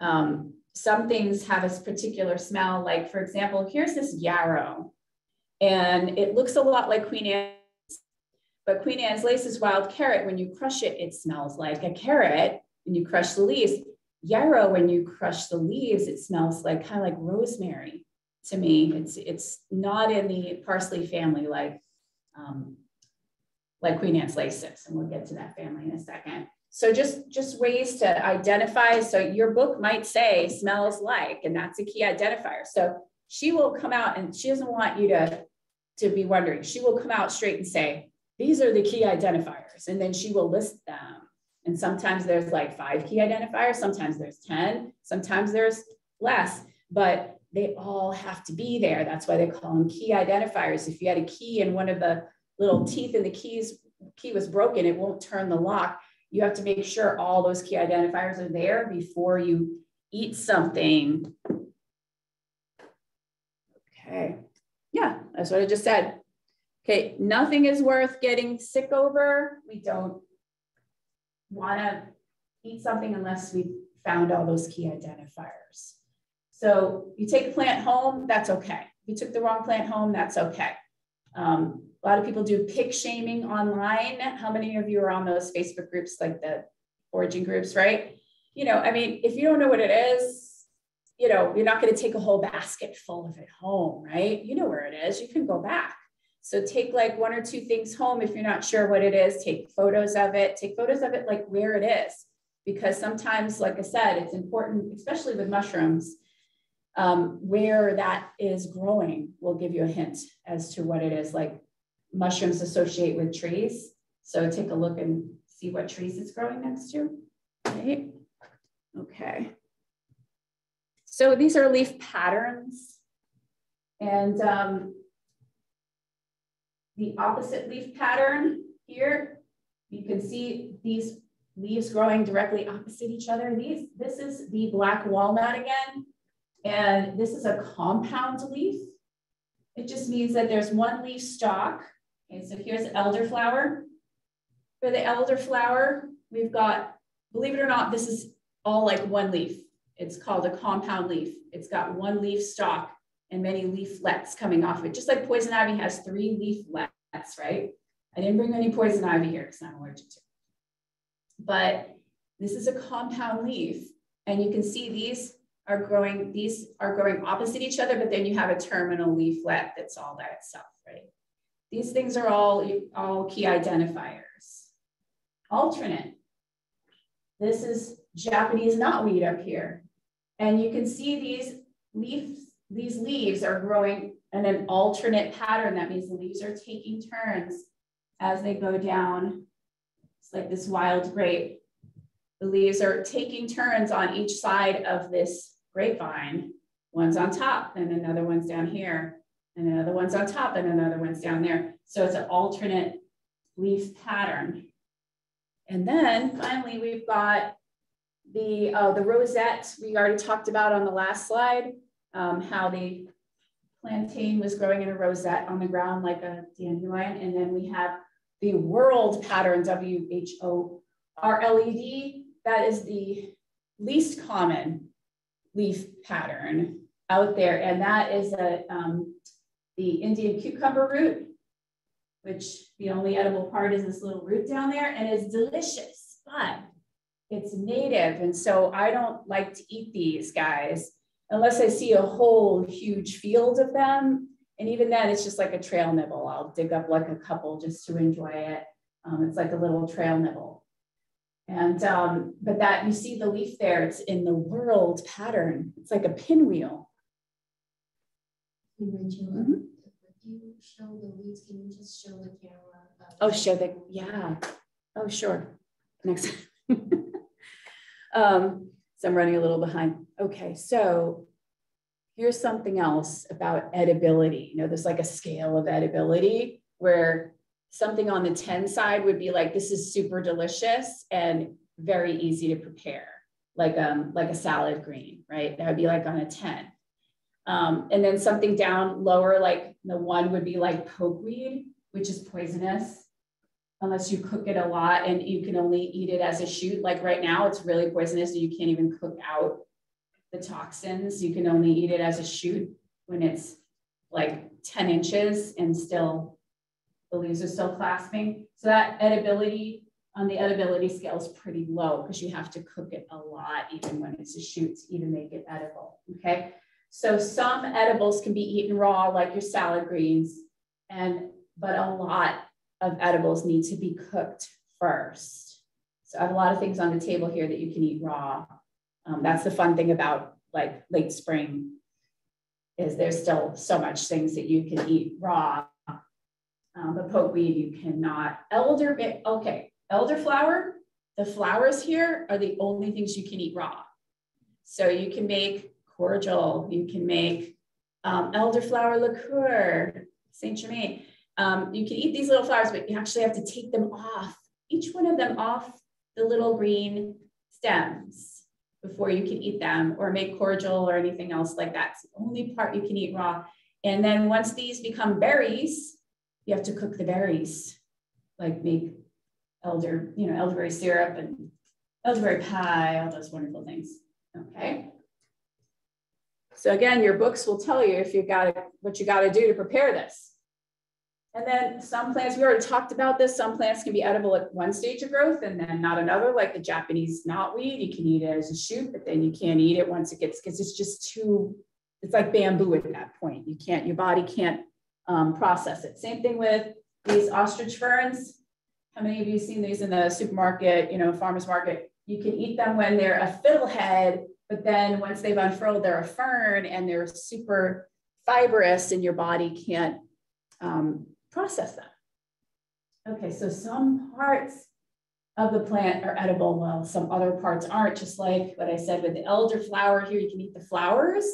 um, some things have a particular smell. Like for example, here's this yarrow and it looks a lot like Queen Anne's, but Queen Anne's lace is wild carrot, when you crush it, it smells like a carrot. When you crush the leaves, yarrow, when you crush the leaves, it smells like kind of like rosemary to me. It's it's not in the parsley family like um, like Queen Anne's laces, and we'll get to that family in a second. So just just ways to identify. So your book might say smells like, and that's a key identifier. So she will come out and she doesn't want you to to be wondering. She will come out straight and say, these are the key identifiers, and then she will list them and sometimes there's like five key identifiers, sometimes there's 10, sometimes there's less, but they all have to be there. That's why they call them key identifiers. If you had a key and one of the little teeth in the keys key was broken, it won't turn the lock. You have to make sure all those key identifiers are there before you eat something. Okay. Yeah, that's what I just said. Okay, nothing is worth getting sick over. We don't want to eat something unless we found all those key identifiers. So you take a plant home, that's okay. If you took the wrong plant home, that's okay. Um, a lot of people do pick shaming online. How many of you are on those Facebook groups, like the origin groups, right? You know, I mean, if you don't know what it is, you know, you're not going to take a whole basket full of it home, right? You know where it is. You can go back. So take like one or two things home. If you're not sure what it is, take photos of it, take photos of it like where it is. Because sometimes, like I said, it's important, especially with mushrooms, um, where that is growing will give you a hint as to what it is. Like mushrooms associate with trees. So take a look and see what trees it's growing next to. Right? Okay. So these are leaf patterns. And um, the opposite leaf pattern here, you can see these leaves growing directly opposite each other. These, this is the black walnut again, and this is a compound leaf. It just means that there's one leaf stalk. Okay, so here's elderflower. For the elderflower, we've got, believe it or not, this is all like one leaf. It's called a compound leaf. It's got one leaf stalk and many leaflets coming off of it. Just like poison ivy has three leaflets, right? I didn't bring any poison ivy here because I'm allergic to. it. But this is a compound leaf. And you can see these are growing, these are growing opposite each other, but then you have a terminal leaflet that's all by itself, right? These things are all, all key identifiers. Alternate. This is Japanese knotweed up here. And you can see these leaves these leaves are growing in an alternate pattern. That means the leaves are taking turns as they go down. It's like this wild grape. The leaves are taking turns on each side of this grapevine. One's on top and another one's down here. And another one's on top and another one's down there. So it's an alternate leaf pattern. And then finally, we've got the, uh, the rosette we already talked about on the last slide, um, how the plantain was growing in a rosette on the ground like a dandelion. And then we have the whorled pattern, W-H-O-R-L-E-D. That is the least common leaf pattern out there. And that is a, um, the Indian cucumber root, which the only edible part is this little root down there and it's delicious, but it's native. And so I don't like to eat these guys unless I see a whole huge field of them. And even then it's just like a trail nibble. I'll dig up like a couple just to enjoy it. Um, it's like a little trail nibble. And, um, but that you see the leaf there, it's in the whorled pattern. It's like a pinwheel. Rachel, mm -hmm. you show the leaves, can you just show the camera? Uh, oh, show the, yeah. Oh, sure. Next. <laughs> um, so I'm running a little behind. Okay, so here's something else about edibility. You know, there's like a scale of edibility where something on the 10 side would be like, this is super delicious and very easy to prepare, like, um, like a salad green, right? That would be like on a 10. Um, and then something down lower, like the one would be like pokeweed, which is poisonous unless you cook it a lot and you can only eat it as a shoot. Like right now, it's really poisonous, so you can't even cook out the toxins. You can only eat it as a shoot when it's like 10 inches and still the leaves are still clasping. So that edibility on the edibility scale is pretty low because you have to cook it a lot, even when it's a shoot, to even make it edible. Okay. So some edibles can be eaten raw, like your salad greens, and but a lot of edibles need to be cooked first. So I have a lot of things on the table here that you can eat raw. Um, that's the fun thing about like late spring is there's still so much things that you can eat raw. Um, but pokeweed you cannot. Elder, okay, elderflower, the flowers here are the only things you can eat raw. So you can make cordial. You can make um, elderflower liqueur, Saint Germain. Um, you can eat these little flowers, but you actually have to take them off, each one of them off the little green stems before you can eat them or make cordial or anything else like that. It's the only part you can eat raw. And then once these become berries, you have to cook the berries, like make elder, you know, elderberry syrup and elderberry pie, all those wonderful things. Okay. So again, your books will tell you if you got what you got to do to prepare this. And then some plants, we already talked about this, some plants can be edible at one stage of growth and then not another, like the Japanese knotweed. You can eat it as a shoot, but then you can't eat it once it gets, because it's just too, it's like bamboo at that point. You can't, your body can't um, process it. Same thing with these ostrich ferns. How many of you seen these in the supermarket, you know, farmer's market? You can eat them when they're a fiddlehead but then once they've unfurled, they're a fern and they're super fibrous and your body can't um, process them. Okay, so some parts of the plant are edible while some other parts aren't, just like what I said with the elderflower here, you can eat the flowers,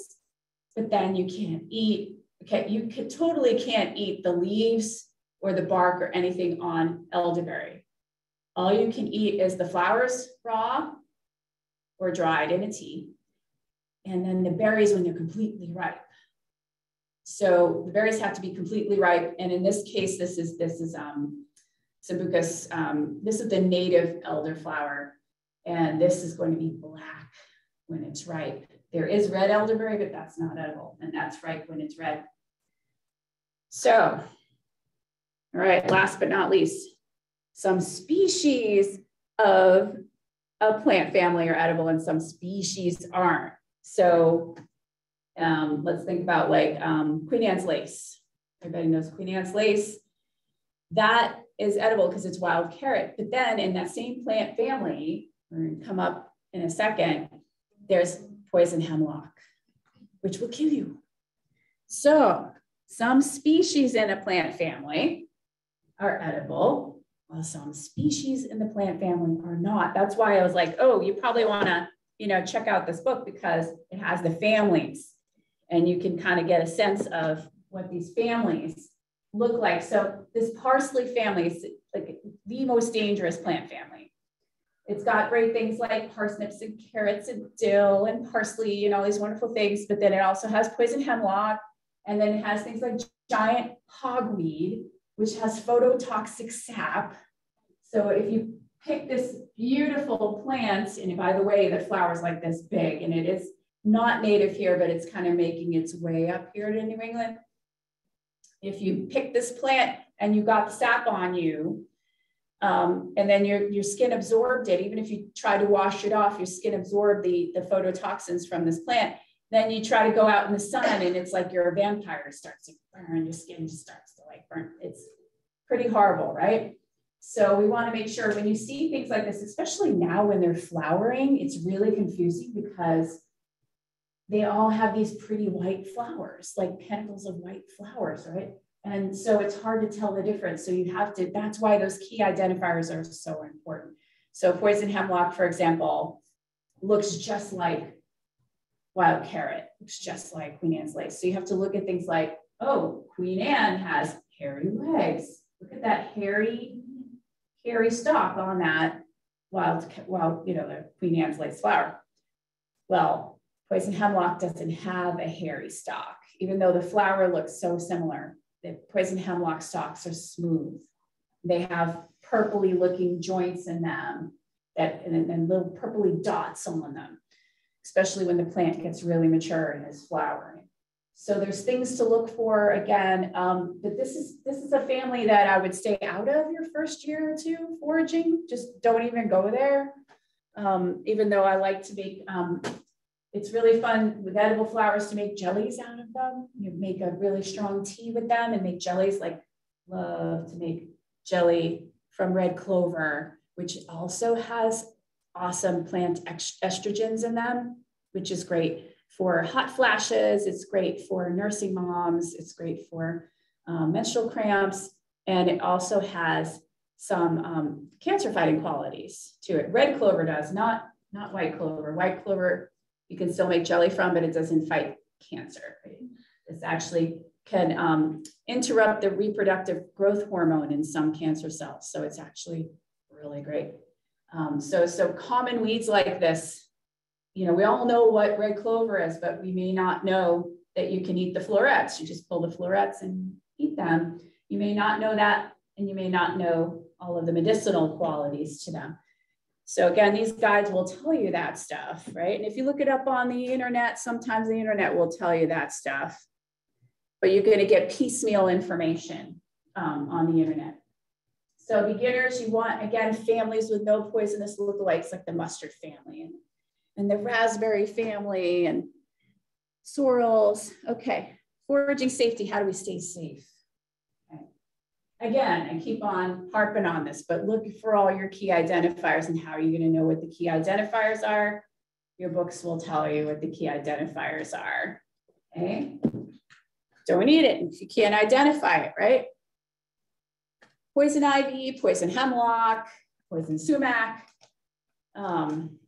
but then you can't eat, okay, you can, totally can't eat the leaves or the bark or anything on elderberry. All you can eat is the flowers raw or dried in a tea. And then the berries when they're completely ripe. So the berries have to be completely ripe. And in this case, this is this is um, Sambucus. Um, this is the native elderflower. And this is going to be black when it's ripe. There is red elderberry, but that's not edible. And that's ripe when it's red. So, all right, last but not least, some species of a plant family are edible and some species aren't. So um, let's think about like um, Queen Anne's lace. Everybody knows Queen Anne's lace. That is edible because it's wild carrot. But then in that same plant family, we're to come up in a second, there's poison hemlock, which will kill you. So some species in a plant family are edible, well, some species in the plant family are not. That's why I was like, oh, you probably want to, you know, check out this book because it has the families and you can kind of get a sense of what these families look like. So this parsley family is like the most dangerous plant family. It's got great things like parsnips and carrots and dill and parsley and all these wonderful things, but then it also has poison hemlock. And then it has things like giant hogweed, which has phototoxic sap. So if you pick this beautiful plant, and by the way, the flower's like this big, and it is not native here, but it's kind of making its way up here to New England. If you pick this plant and you got the sap on you, um, and then your, your skin absorbed it, even if you try to wash it off, your skin absorbed the, the phototoxins from this plant. Then you try to go out in the sun and it's like you're a vampire, it starts to burn, your skin just starts like burn. It's pretty horrible, right? So we want to make sure when you see things like this, especially now when they're flowering, it's really confusing because they all have these pretty white flowers, like pentacles of white flowers, right? And so it's hard to tell the difference. So you have to, that's why those key identifiers are so important. So poison hemlock, for example, looks just like wild carrot, looks just like Queen Anne's lace. So you have to look at things like, oh, Queen Anne has hairy legs. Look at that hairy, hairy stalk on that wild, wild, you know, the Queen Anne's lace flower. Well, poison hemlock doesn't have a hairy stalk, even though the flower looks so similar the poison hemlock stalks are smooth. They have purpley looking joints in them that and, and little purpley dots on them, especially when the plant gets really mature and is flowering. So there's things to look for again, um, but this is this is a family that I would stay out of your first year or two foraging. Just don't even go there. Um, even though I like to make um, it's really fun with edible flowers to make jellies out of them. You make a really strong tea with them and make jellies like love to make jelly from red clover, which also has awesome plant estrogens in them, which is great for hot flashes. It's great for nursing moms. It's great for um, menstrual cramps. And it also has some um, cancer fighting qualities to it. Red clover does, not, not white clover. White clover you can still make jelly from, but it doesn't fight cancer. This actually can um, interrupt the reproductive growth hormone in some cancer cells. So it's actually really great. Um, so, so common weeds like this, you know, we all know what red clover is, but we may not know that you can eat the florets. You just pull the florets and eat them. You may not know that, and you may not know all of the medicinal qualities to them. So again, these guides will tell you that stuff, right? And if you look it up on the internet, sometimes the internet will tell you that stuff, but you're going to get piecemeal information um, on the internet. So beginners, you want, again, families with no poisonous lookalikes like the mustard family and, and the raspberry family and sorrels. Okay, foraging safety, how do we stay safe? again, I keep on harping on this, but look for all your key identifiers and how are you going to know what the key identifiers are? Your books will tell you what the key identifiers are. Okay. Don't eat it if you can't identify it, right? Poison ivy, poison hemlock, poison sumac. Um,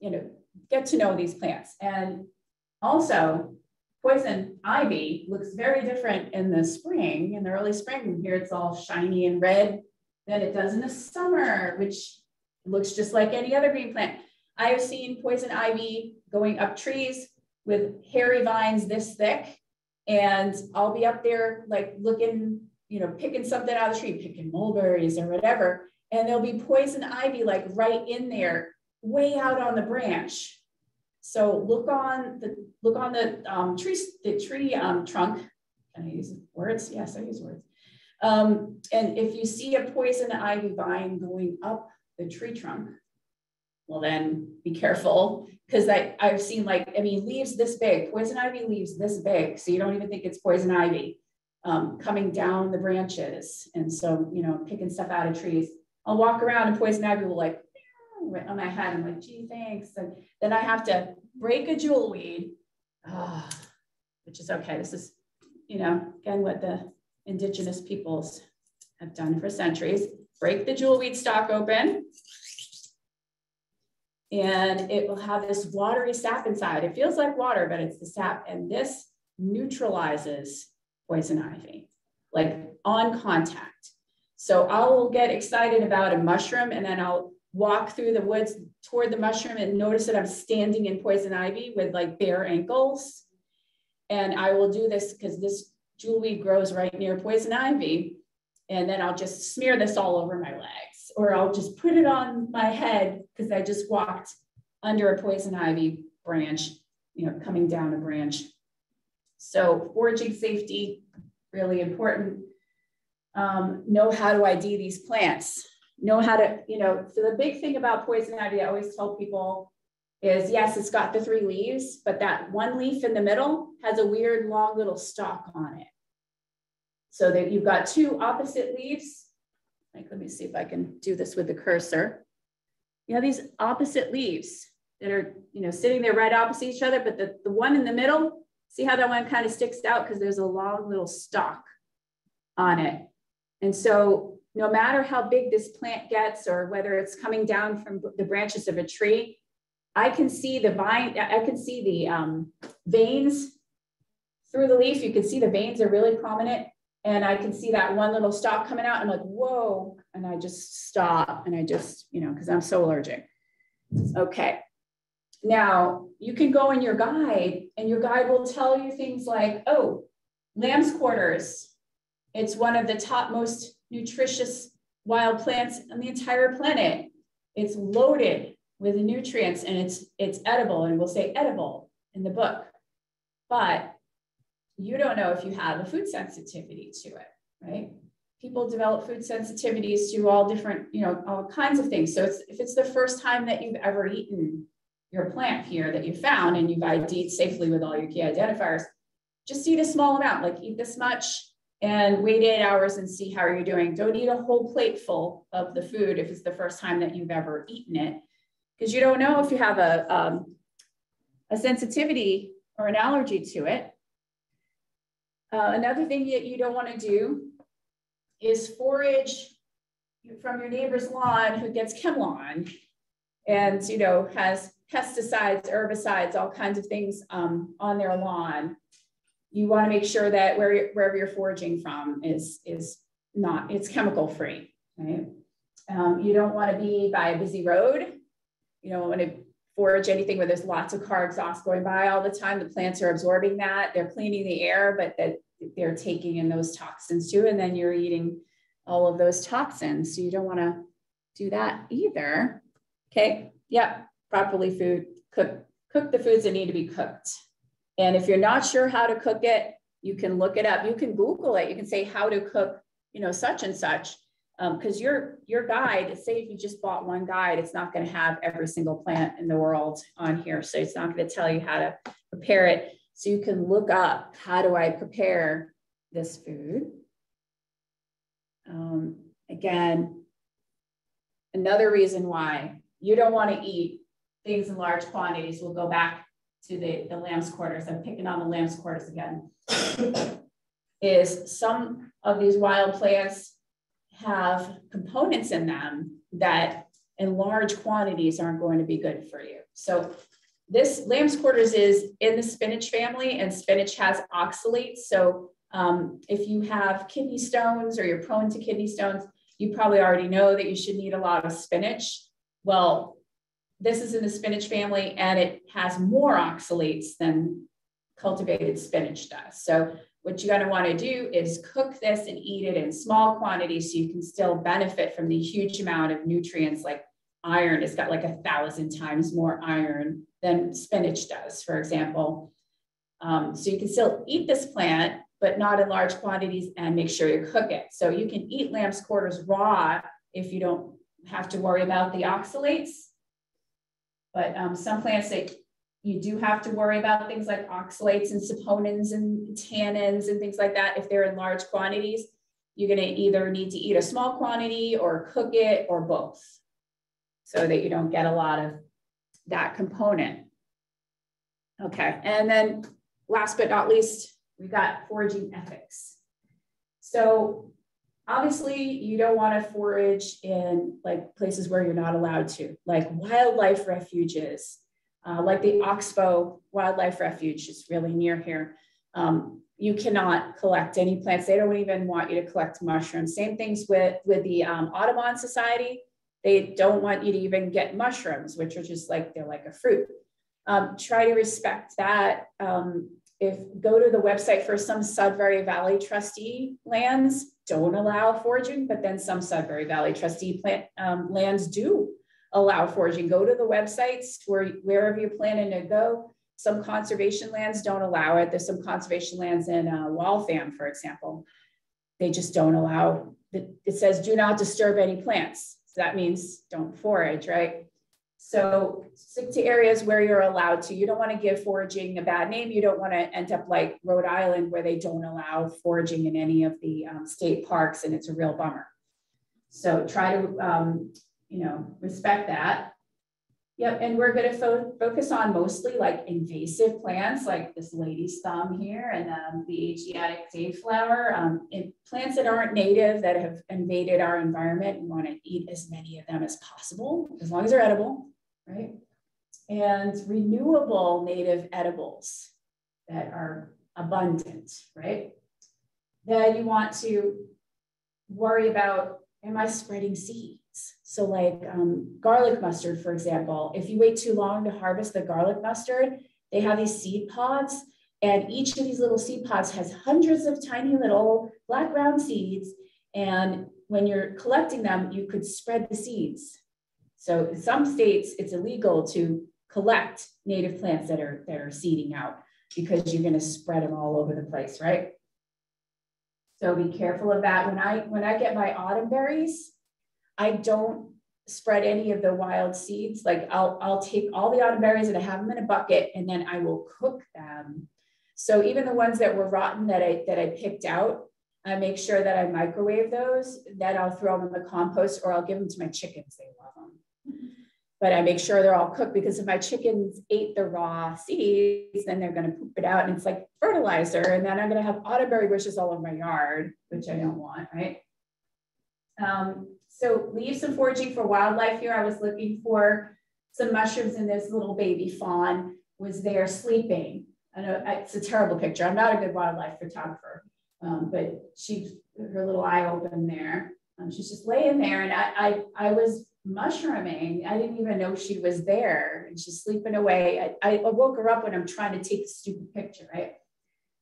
you know, get to know these plants. And also, poison ivy looks very different in the spring, in the early spring. Here it's all shiny and red than it does in the summer, which looks just like any other green plant. I have seen poison ivy going up trees with hairy vines this thick, and I'll be up there like looking, you know, picking something out of the tree, picking mulberries or whatever, and there'll be poison ivy like right in there, way out on the branch. So look on the look on the um, tree the tree um, trunk. Can I use words? Yes, I use words. Um, and if you see a poison ivy vine going up the tree trunk, well then be careful because I I've seen like I mean leaves this big, poison ivy leaves this big, so you don't even think it's poison ivy um, coming down the branches. And so you know picking stuff out of trees. I'll walk around and poison ivy will like on my head. I'm like, gee, thanks. And then I have to break a jewel weed, oh, which is okay. This is, you know, again, what the indigenous peoples have done for centuries. Break the jewel weed stalk open. And it will have this watery sap inside. It feels like water, but it's the sap. And this neutralizes poison ivy, like on contact. So I'll get excited about a mushroom and then I'll walk through the woods toward the mushroom and notice that I'm standing in poison ivy with like bare ankles. And I will do this because this jewelweed grows right near poison ivy. And then I'll just smear this all over my legs or I'll just put it on my head because I just walked under a poison ivy branch, you know, coming down a branch. So foraging safety, really important. Um, know how to ID these plants. Know how to, you know, so the big thing about poison ivy, I always tell people is yes, it's got the three leaves, but that one leaf in the middle has a weird long little stalk on it. So that you've got two opposite leaves. Like, let me see if I can do this with the cursor. You have these opposite leaves that are, you know, sitting there right opposite each other, but the, the one in the middle, see how that one kind of sticks out because there's a long little stalk on it. And so no matter how big this plant gets or whether it's coming down from the branches of a tree, I can see the vine, I can see the um, veins through the leaf. You can see the veins are really prominent. And I can see that one little stalk coming out. I'm like, whoa. And I just stop and I just, you know, because I'm so allergic. Okay. Now, you can go in your guide, and your guide will tell you things like, oh, lamb's quarters. It's one of the top most nutritious wild plants on the entire planet. It's loaded with nutrients and it's, it's edible, and we'll say edible in the book. But you don't know if you have a food sensitivity to it, right? People develop food sensitivities to all different, you know, all kinds of things. So it's, if it's the first time that you've ever eaten your plant here that you found and you've ID'd safely with all your key identifiers, just eat a small amount, like eat this much and wait eight hours and see how you're doing. Don't eat a whole plate full of the food if it's the first time that you've ever eaten it, because you don't know if you have a, um, a sensitivity or an allergy to it. Uh, another thing that you don't want to do is forage from your neighbor's lawn who gets ChemLawn and you know has pesticides, herbicides, all kinds of things um, on their lawn, you want to make sure that where wherever you're foraging from is, is not, it's chemical free, right? Um, you don't want to be by a busy road. You don't want to forage anything where there's lots of car exhaust going by all the time. The plants are absorbing that. They're cleaning the air, but that they're taking in those toxins too. And then you're eating all of those toxins. So you don't want to do that either. Okay. Yep properly food, cook, cook the foods that need to be cooked. And if you're not sure how to cook it, you can look it up. You can Google it. You can say how to cook, you know, such and such. Because um, your your guide, say if you just bought one guide, it's not going to have every single plant in the world on here. So it's not going to tell you how to prepare it. So you can look up how do I prepare this food. Um, again, another reason why you don't want to eat things in large quantities. We'll go back to the, the lamb's quarters. I'm picking on the lamb's quarters again. is some of these wild plants have components in them that in large quantities aren't going to be good for you. So this lamb's quarters is in the spinach family and spinach has oxalates. So um, if you have kidney stones or you're prone to kidney stones, you probably already know that you should eat a lot of spinach. Well, this is in the spinach family and it has more oxalates than cultivated spinach does. So what you're going to want to do is cook this and eat it in small quantities so you can still benefit from the huge amount of nutrients like iron. It's got like a thousand times more iron than spinach does, for example. Um, so you can still eat this plant, but not in large quantities and make sure you cook it. So you can eat lamb's quarters raw if you don't have to worry about the oxalates but um, some plants that you do have to worry about things like oxalates and saponins and tannins and things like that. If they're in large quantities, you're going to either need to eat a small quantity or cook it or both so that you don't get a lot of that component. Okay, and then last but not least, we've got foraging ethics. So Obviously, you don't want to forage in like places where you're not allowed to, like wildlife refuges, uh, like the Oxbow Wildlife Refuge is really near here. Um, you cannot collect any plants. They don't even want you to collect mushrooms. Same things with, with the um, Audubon Society. They don't want you to even get mushrooms, which are just like, they're like a fruit. Um, try to respect that. Um, if go to the website for some Sudbury Valley trustee lands, don't allow foraging, but then some Sudbury Valley trustee plant um, lands do allow foraging. Go to the websites where wherever you're planning to go. Some conservation lands don't allow it. There's some conservation lands in uh, Waltham, for example. They just don't allow, it says do not disturb any plants. So that means don't forage, right? So stick to areas where you're allowed to. You don't want to give foraging a bad name. You don't want to end up like Rhode Island where they don't allow foraging in any of the um, state parks and it's a real bummer. So try to, um, you know, respect that. Yep, and we're going to fo focus on mostly like invasive plants like this lady's thumb here and um, the Asiatic dayflower. Um, plants that aren't native that have invaded our environment, we want to eat as many of them as possible, as long as they're edible, right? And renewable native edibles that are abundant, right? Then you want to worry about, am I spreading seed? So like um, garlic mustard, for example, if you wait too long to harvest the garlic mustard, they have these seed pods and each of these little seed pods has hundreds of tiny little black round seeds. And when you're collecting them, you could spread the seeds. So in some states, it's illegal to collect native plants that are, that are seeding out because you're gonna spread them all over the place, right? So be careful of that. When I, when I get my autumn berries, I don't spread any of the wild seeds. Like I'll, I'll take all the autumn berries and I have them in a bucket and then I will cook them. So even the ones that were rotten that I, that I picked out, I make sure that I microwave those, then I'll throw them in the compost or I'll give them to my chickens. They love them. But I make sure they're all cooked because if my chickens ate the raw seeds, then they're going to poop it out and it's like fertilizer. And then I'm going to have autumn berry bushes all over my yard, which I don't want, right? Um, so leave some foraging for wildlife here. I was looking for some mushrooms and this little baby fawn was there sleeping. I know it's a terrible picture. I'm not a good wildlife photographer, um, but she, her little eye open there. Um, she's just laying there and I, I, I was mushrooming. I didn't even know she was there and she's sleeping away. I, I woke her up when I'm trying to take a stupid picture, right?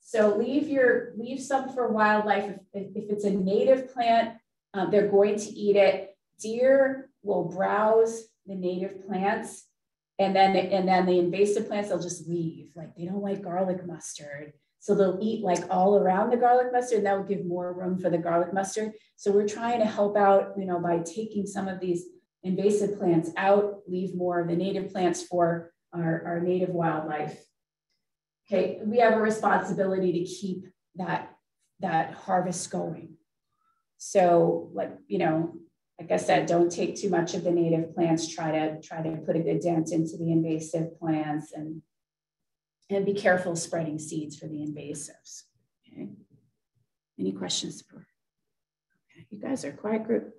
So leave your, leave some for wildlife. If, if it's a native plant, um, they're going to eat it. Deer will browse the native plants and then, and then the invasive plants, they'll just leave. Like they don't like garlic mustard. So they'll eat like all around the garlic mustard and that will give more room for the garlic mustard. So we're trying to help out, you know, by taking some of these invasive plants out, leave more of the native plants for our, our native wildlife. Okay, we have a responsibility to keep that, that harvest going. So like, you know, like I said, don't take too much of the native plants, try to try to put a good dent into the invasive plants and, and be careful spreading seeds for the invasives. Okay. Any questions? For, okay. You guys are a quiet group.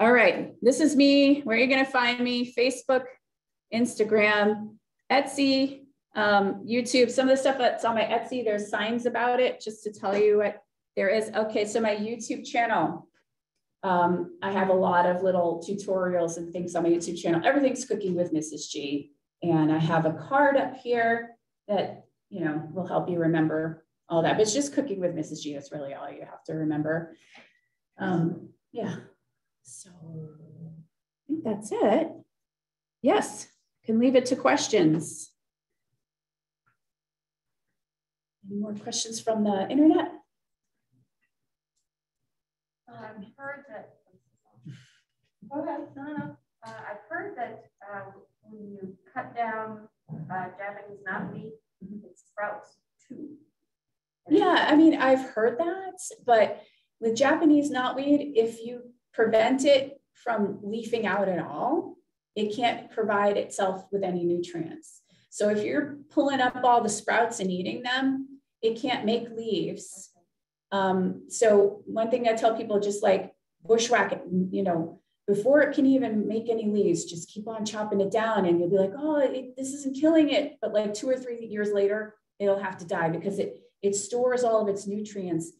All right, this is me. Where are you gonna find me? Facebook, Instagram, Etsy, um, YouTube. Some of the stuff that's on my Etsy, there's signs about it just to tell you what there is, okay, so my YouTube channel. Um, I have a lot of little tutorials and things on my YouTube channel. Everything's cooking with Mrs. G. And I have a card up here that, you know, will help you remember all that. But it's just cooking with Mrs. G. That's really all you have to remember. Um, yeah, so I think that's it. Yes, can leave it to questions. Any more questions from the internet? I've heard that, go ahead, no, no, no. Uh, I've heard that uh, when you cut down uh, Japanese knotweed, it sprouts too. Yeah, I mean, I've heard that, but with Japanese knotweed, if you prevent it from leafing out at all, it can't provide itself with any nutrients. So if you're pulling up all the sprouts and eating them, it can't make leaves. Um, so one thing I tell people, just like bushwhack it, you know, before it can even make any leaves, just keep on chopping it down and you'll be like, oh, it, this isn't killing it. But like two or three years later, it'll have to die because it, it stores all of its nutrients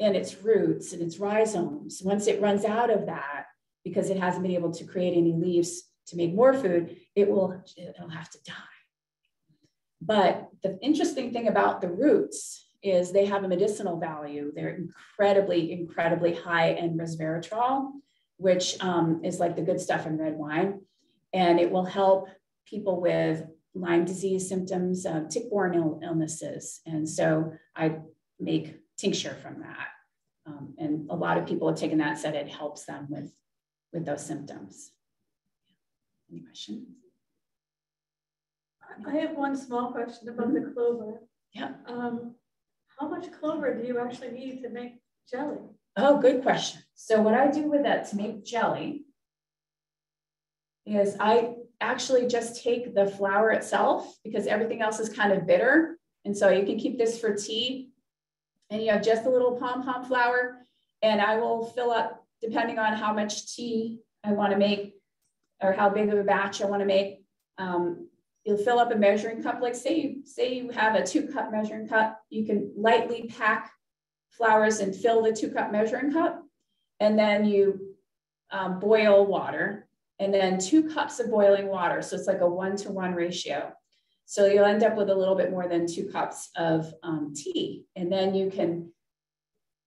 in its roots and its rhizomes. Once it runs out of that, because it hasn't been able to create any leaves to make more food, it will it'll have to die. But the interesting thing about the roots is they have a medicinal value. They're incredibly, incredibly high in resveratrol, which um, is like the good stuff in red wine. And it will help people with Lyme disease symptoms, uh, tick-borne Ill illnesses. And so I make tincture from that. Um, and a lot of people have taken that said it helps them with, with those symptoms. Any questions? I have one small question about the clover. Yeah. Um, how much clover do you actually need to make jelly? Oh, good question. So what I do with that to make jelly is I actually just take the flower itself because everything else is kind of bitter. And so you can keep this for tea and you have just a little pom-pom flower and I will fill up depending on how much tea I want to make or how big of a batch I want to make. Um, you'll fill up a measuring cup. Like say you, say you have a two cup measuring cup, you can lightly pack flowers and fill the two cup measuring cup. And then you um, boil water and then two cups of boiling water. So it's like a one to one ratio. So you'll end up with a little bit more than two cups of um, tea. And then you can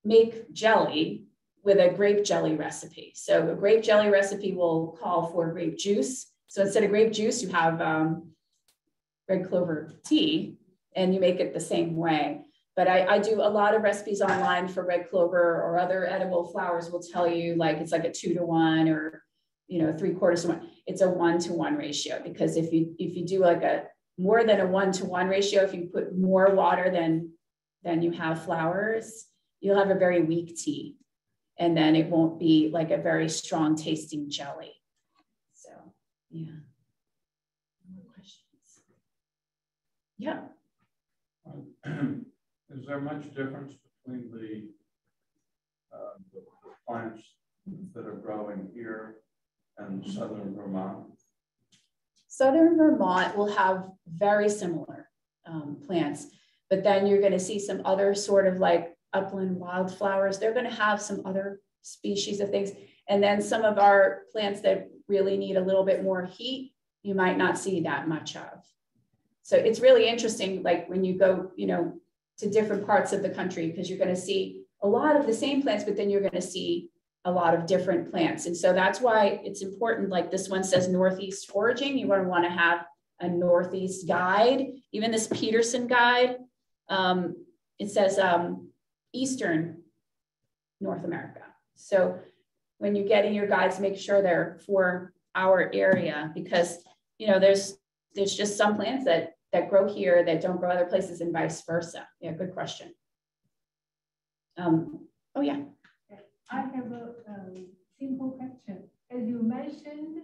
make jelly with a grape jelly recipe. So a grape jelly recipe will call for grape juice. So instead of grape juice, you have um, red clover tea and you make it the same way. But I, I, do a lot of recipes online for red clover or other edible flowers will tell you like it's like a two to one or you know three quarters to one. It's a one to one ratio because if you if you do like a more than a one to one ratio, if you put more water than than you have flowers, you'll have a very weak tea, and then it won't be like a very strong tasting jelly. So yeah. Yeah. <clears throat> Is there much difference between the, uh, the plants that are growing here and southern Vermont? Southern Vermont will have very similar um, plants, but then you're going to see some other sort of like upland wildflowers. They're going to have some other species of things. And then some of our plants that really need a little bit more heat, you might not see that much of. So it's really interesting, like when you go, you know, to different parts of the country, because you're going to see a lot of the same plants, but then you're going to see a lot of different plants. And so that's why it's important. Like this one says Northeast foraging. You want to want to have a Northeast guide. Even this Peterson guide, um, it says um, Eastern North America. So when you're getting your guides, make sure they're for our area because you know there's there's just some plants that that grow here that don't grow other places and vice versa. Yeah, good question. Um, oh yeah. I have a um, simple question. As you mentioned,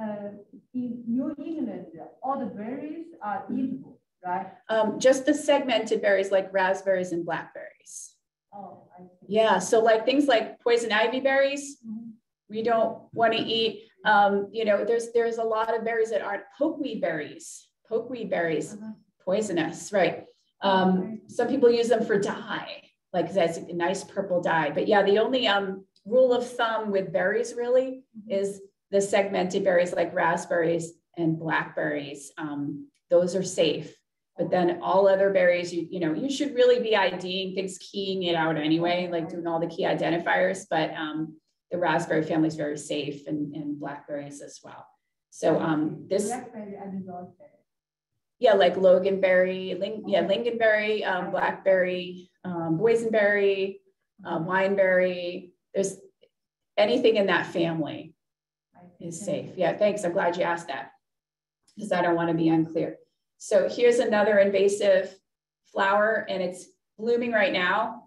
uh, in New England, all the berries are eatable, right? Um, just the segmented berries like raspberries and blackberries. Oh. Yeah, so like things like poison ivy berries, mm -hmm. we don't want to eat. Um, you know, there's there's a lot of berries that aren't pokeweed berries. Pokeweed berries, uh-huh. poisonous, right? Um, some people use them for dye, like that's a nice purple dye. But yeah, the only um, rule of thumb with berries really mm-hmm. is the segmented berries like raspberries and blackberries. Um, those are safe. But then all other berries, you, you know, you should really be IDing things, keying it out anyway, like doing all the key identifiers. But um, the raspberry family is very safe and, and blackberries as well. So um, this, yeah, like loganberry, ling, yeah, lingonberry, um, blackberry, um, boysenberry, uh, wineberry. There's anything in that family is safe. Yeah, thanks. I'm glad you asked that because I don't want to be unclear. So here's another invasive flower and it's blooming right now.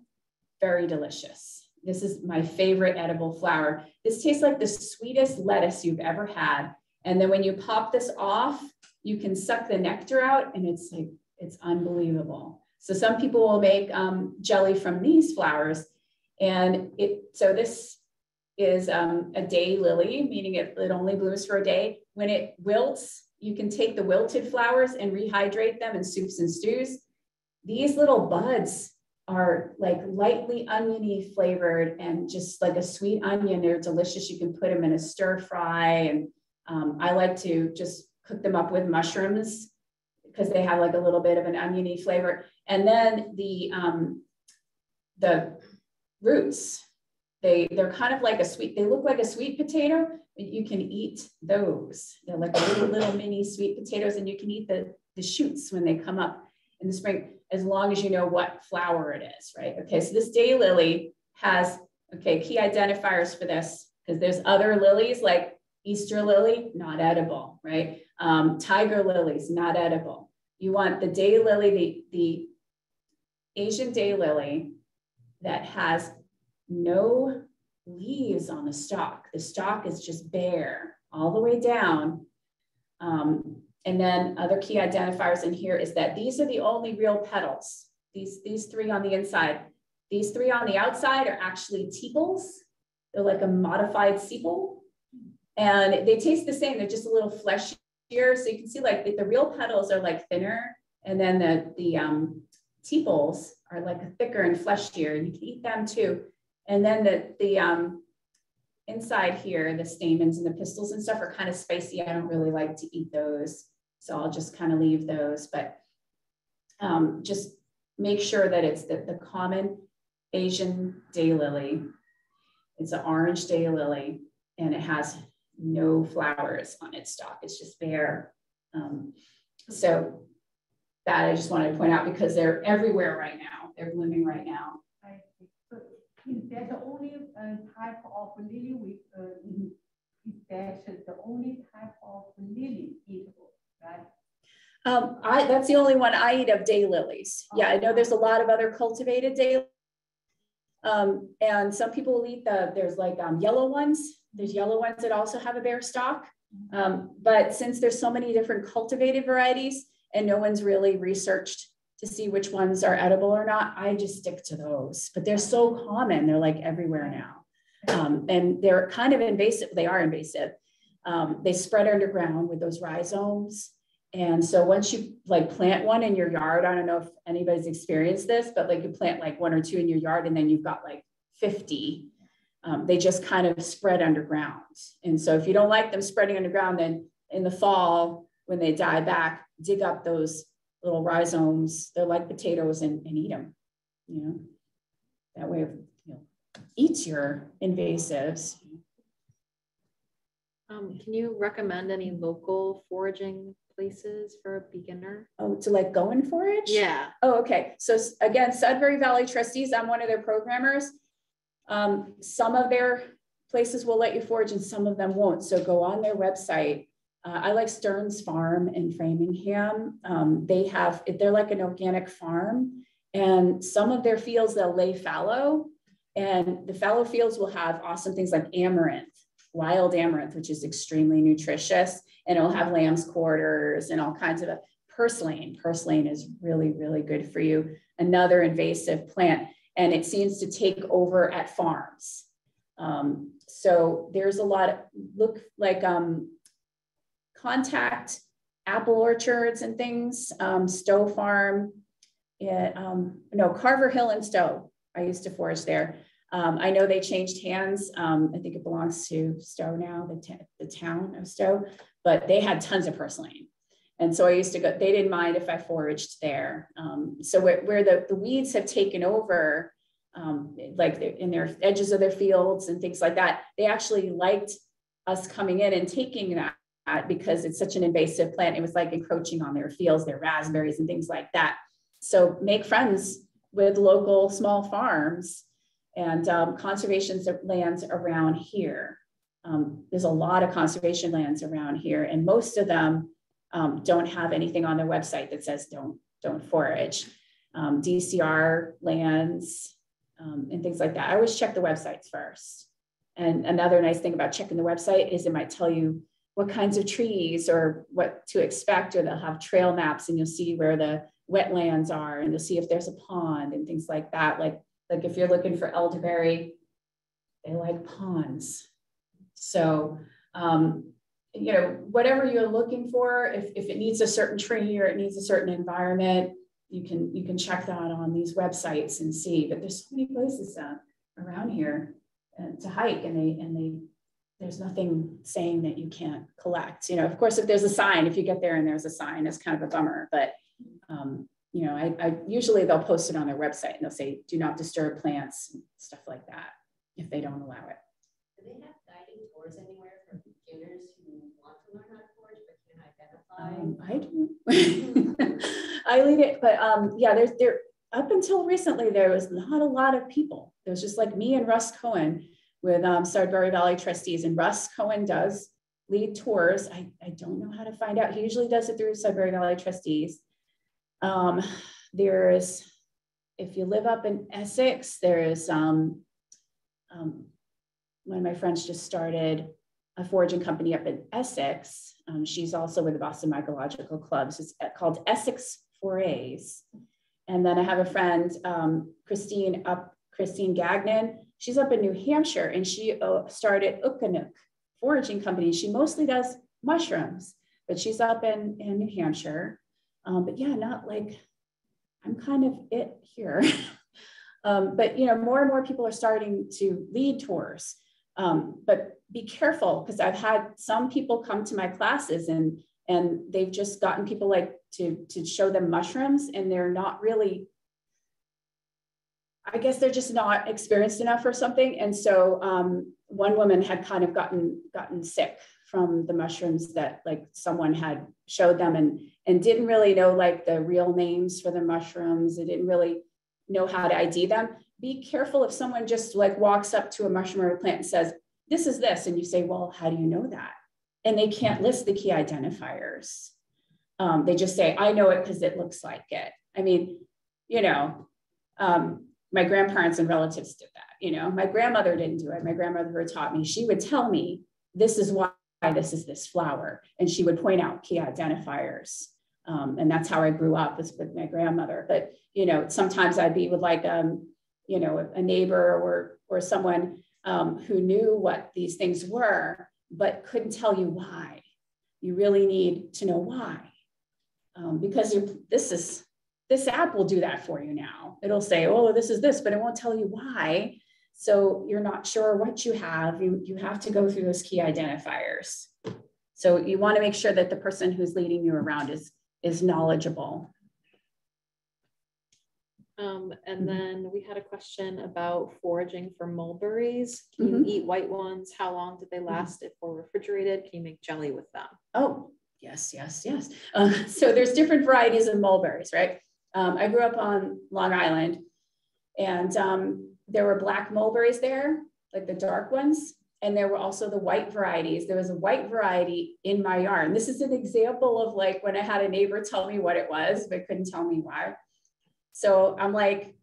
Very delicious. This is my favorite edible flower. This tastes like the sweetest lettuce you've ever had. And then when you pop this off, you can suck the nectar out and it's like, it's unbelievable. So some people will make um, jelly from these flowers. And it, so this is um, a day lily, meaning it, it only blooms for a day. When it wilts, you can take the wilted flowers and rehydrate them in soups and stews. these little buds are like lightly oniony flavored and just like a sweet onion. They're delicious. You can put them in a stir fry. And um, I like to just cook them up with mushrooms because they have like a little bit of an oniony flavor. And then the, um, the roots, they, they're kind of like a sweet, they look like a sweet potato, but you can eat those. They're like little, little mini sweet potatoes and you can eat the, the shoots when they come up in the spring, as long as you know what flower it is, right? Okay, so this daylily has, okay, key identifiers for this, because there's other lilies like Easter lily, not edible, right? Um, tiger lilies, not edible. You want the daylily, the, the Asian day lily that has no leaves on the stalk. The stalk is just bare all the way down. Um, and then other key identifiers in here is that these are the only real petals. These, these three on the inside. These three on the outside are actually tepals. They're like a modified sepal. And they taste the same. They're just a little fleshier. So you can see like the, the real petals are like thinner. And then the, the um, tepals are like thicker and fleshier. And you can eat them too. And then the, the um, inside here, the stamens and the pistils and stuff are kind of spicy. I don't really like to eat those. So I'll just kind of leave those, but um, just make sure that it's the, the common Asian daylily. It's an orange daylily and it has no flowers on its stalk. It's just bare. Um, so that I just wanted to point out because they're everywhere right now. They're blooming right now. So is that the only uh, type of lily with, uh, is that the only type of lily eatable? Um, I, that's the only one I eat of daylilies. Yeah, I know there's a lot of other cultivated day. Um, and some people will eat the, there's like um, yellow ones. There's yellow ones that also have a bare stalk. Um, but since there's so many different cultivated varieties and no one's really researched to see which ones are edible or not, I just stick to those. But they're so common. They're like everywhere now. Um, and they're kind of invasive. They are invasive. Um, they spread underground with those rhizomes. And so once you like plant one in your yard, I don't know if anybody's experienced this, but like you plant like one or two in your yard and then you've got like 50, um, they just kind of spread underground. And so if you don't like them spreading underground, then in the fall, when they die back, dig up those little rhizomes. They're like potatoes and, and eat them, you know, that way, you know, eats your invasives. Um, can you recommend any local foraging places for a beginner? Oh, to like go and forage? Yeah. Oh, okay. So again, Sudbury Valley Trustees, I'm one of their programmers. Um, some of their places will let you forage and some of them won't. So go on their website. Uh, I like Stearns Farm in Framingham. Um, they have, they're like an organic farm and some of their fields, they'll lay fallow and the fallow fields will have awesome things like amaranth, wild amaranth, which is extremely nutritious and it'll have lamb's quarters and all kinds of purslane. Purslane is really, really good for you. Another invasive plant, and it seems to take over at farms. Um, so there's a lot of look like um, contact apple orchards and things. Um, Stow Farm, it, um, no Carver Hill and Stow. I used to forage there. Um, I know they changed hands. Um, I think it belongs to Stow now, the, the town of Stow, but they had tons of purslane. And so I used to go, they didn't mind if I foraged there. Um, so where, where the, the weeds have taken over, um, like in their edges of their fields and things like that, they actually liked us coming in and taking that because it's such an invasive plant. It was like encroaching on their fields, their raspberries and things like that. So make friends with local small farms and um, conservation lands around here. Um, there's a lot of conservation lands around here, and most of them um, don't have anything on their website that says don't don't forage. Um, DCR lands um, and things like that. I always check the websites first. And another nice thing about checking the website is it might tell you what kinds of trees or what to expect, or they'll have trail maps and you'll see where the wetlands are and you'll see if there's a pond and things like that. Like, like if you're looking for elderberry, they like ponds. So, um, you know, whatever you're looking for, if, if it needs a certain tree or it needs a certain environment, you can you can check that on these websites and see. But there's so many places uh, around here uh, to hike, and they and they there's nothing saying that you can't collect. You know, of course, if there's a sign, if you get there and there's a sign, it's kind of a bummer. But um, you know, I, I usually they'll post it on their website and they'll say, "Do not disturb plants," stuff like that, if they don't allow it. Do they have guiding tours anywhere for beginners who want to learn how to forage but can't identify? Um, I do. <laughs> I lead it, but um, yeah, there's there. Up until recently, there was not a lot of people. There was just like me and Russ Cohen with um, Sudbury Valley trustees, and Russ Cohen does lead tours. I, I don't know how to find out. He usually does it through Sudbury Valley trustees. Um, there's, if you live up in Essex, there is um, um, one of my friends just started a foraging company up in Essex. Um, she's also with the Boston Mycological Clubs. It's uh, called Essex Forays. And then I have a friend, um, Christine up, Christine Gagnon. She's up in New Hampshire and she uh, started Ukanook foraging company. She mostly does mushrooms, but she's up in, in New Hampshire. Um, but yeah, not like I'm kind of it here. <laughs> um, but you know, more and more people are starting to lead tours. Um, but be careful because I've had some people come to my classes and and they've just gotten people like to to show them mushrooms and they're not really I guess they're just not experienced enough or something. And so um, one woman had kind of gotten gotten sick from the mushrooms that like someone had showed them and and didn't really know like the real names for the mushrooms. They didn't really know how to ID them. Be careful if someone just like walks up to a mushroom or a plant and says, this is this. And you say, well, how do you know that? And they can't list the key identifiers. Um, they just say, I know it because it looks like it. I mean, you know, um, my grandparents and relatives did that. You know, my grandmother didn't do it. My grandmother taught me. She would tell me, this is why this is this flower. And she would point out key identifiers. Um, and that's how I grew up was with my grandmother. But you know, sometimes I'd be with like um, you know, a neighbor or or someone um, who knew what these things were, but couldn't tell you why. You really need to know why, um, because this is this app will do that for you now. It'll say, oh, this is this, but it won't tell you why. So you're not sure what you have. You, you have to go through those key identifiers. So you want to make sure that the person who's leading you around is, is knowledgeable. Um, and mm-hmm. then we had a question about foraging for mulberries. Can you eat white ones? How long did they mm-hmm. last if were refrigerated? Can you make jelly with them? Oh, yes, yes, yes. Uh, <laughs> so there's different varieties of mulberries, right? Um, I grew up on Long Island and um, there were black mulberries there, like the dark ones. And there were also the white varieties. There was a white variety in my yard. This is an example of like when I had a neighbor tell me what it was, but couldn't tell me why. So I'm like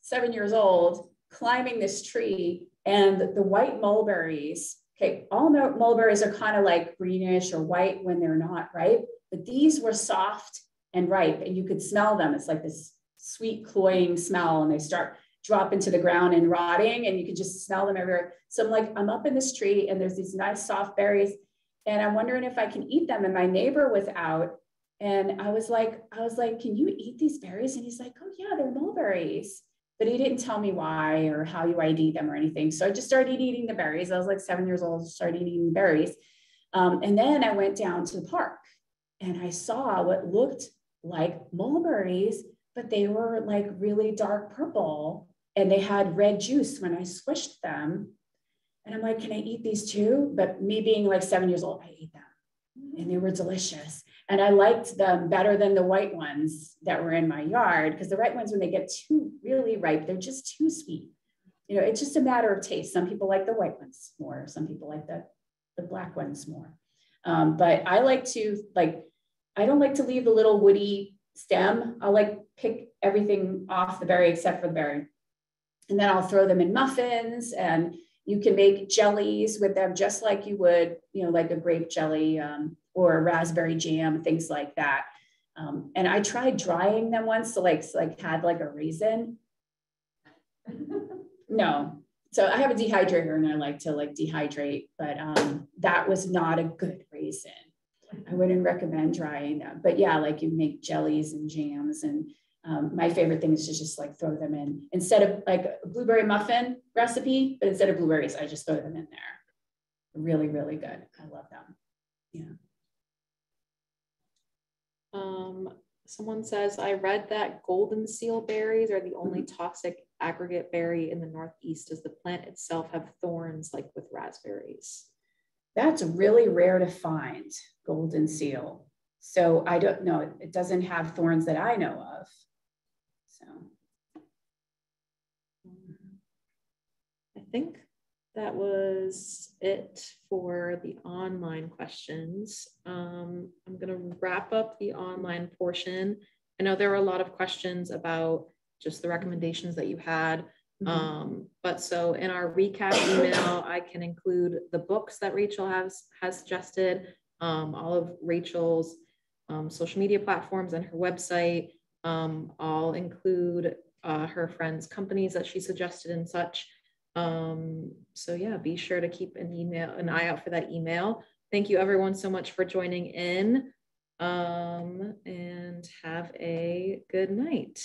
seven years old, climbing this tree, and the white mulberries. Okay, all mulberries are kind of like greenish or white when they're not ripe, but these were soft and ripe, and you could smell them. It's like this sweet, cloying smell, and they start drop into the ground and rotting, and you could just smell them everywhere. So I'm like, I'm up in this tree, and there's these nice soft berries, and I'm wondering if I can eat them. And my neighbor was out, and I was like, I was like, can you eat these berries? And he's like, oh yeah, they're mulberries. But he didn't tell me why or how you ID them or anything. So I just started eating the berries. I was like seven years old, started eating berries. Um, and then I went down to the park and I saw what looked like mulberries, but they were like really dark purple and they had red juice when I squished them. And I'm like, can I eat these too? But me being like seven years old, I ate them and they were delicious. And I liked them better than the white ones that were in my yard because the white ones, when they get too really ripe, they're just too sweet. You know, it's just a matter of taste. Some people like the white ones more, some people like the, the black ones more. Um, but I like to like I don't like to leave the little woody stem. I'll like pick everything off the berry except for the berry. And then I'll throw them in muffins and you can make jellies with them just like you would, you know, like a grape jelly um, or raspberry jam, things like that. Um, and I tried drying them once to like, so like had like a raisin. <laughs> no. So I have a dehydrator and I like to like dehydrate, but um, that was not a good raisin. I wouldn't recommend drying them, but yeah, like you make jellies and jams and um, my favorite thing is to just like throw them in instead of like a blueberry muffin recipe, but instead of blueberries, I just throw them in there. Really, really good. I love them. Yeah. Um, someone says, I read that golden seal berries are the only toxic aggregate berry in the Northeast. Does the plant itself have thorns like with raspberries? That's really rare to find, golden seal. So I don't know, it doesn't have thorns that I know of. So. I think that was it for the online questions. Um, I'm going to wrap up the online portion. I know there were a lot of questions about just the recommendations that you had. Mm-hmm. Um, but so in our recap email, I can include the books that Rachel has has suggested, um, all of Rachel's um, social media platforms and her website. Um, I'll include uh, her friends' companies that she suggested and such. Um, so yeah, be sure to keep an email, an eye out for that email. Thank you everyone so much for joining in um, and have a good night.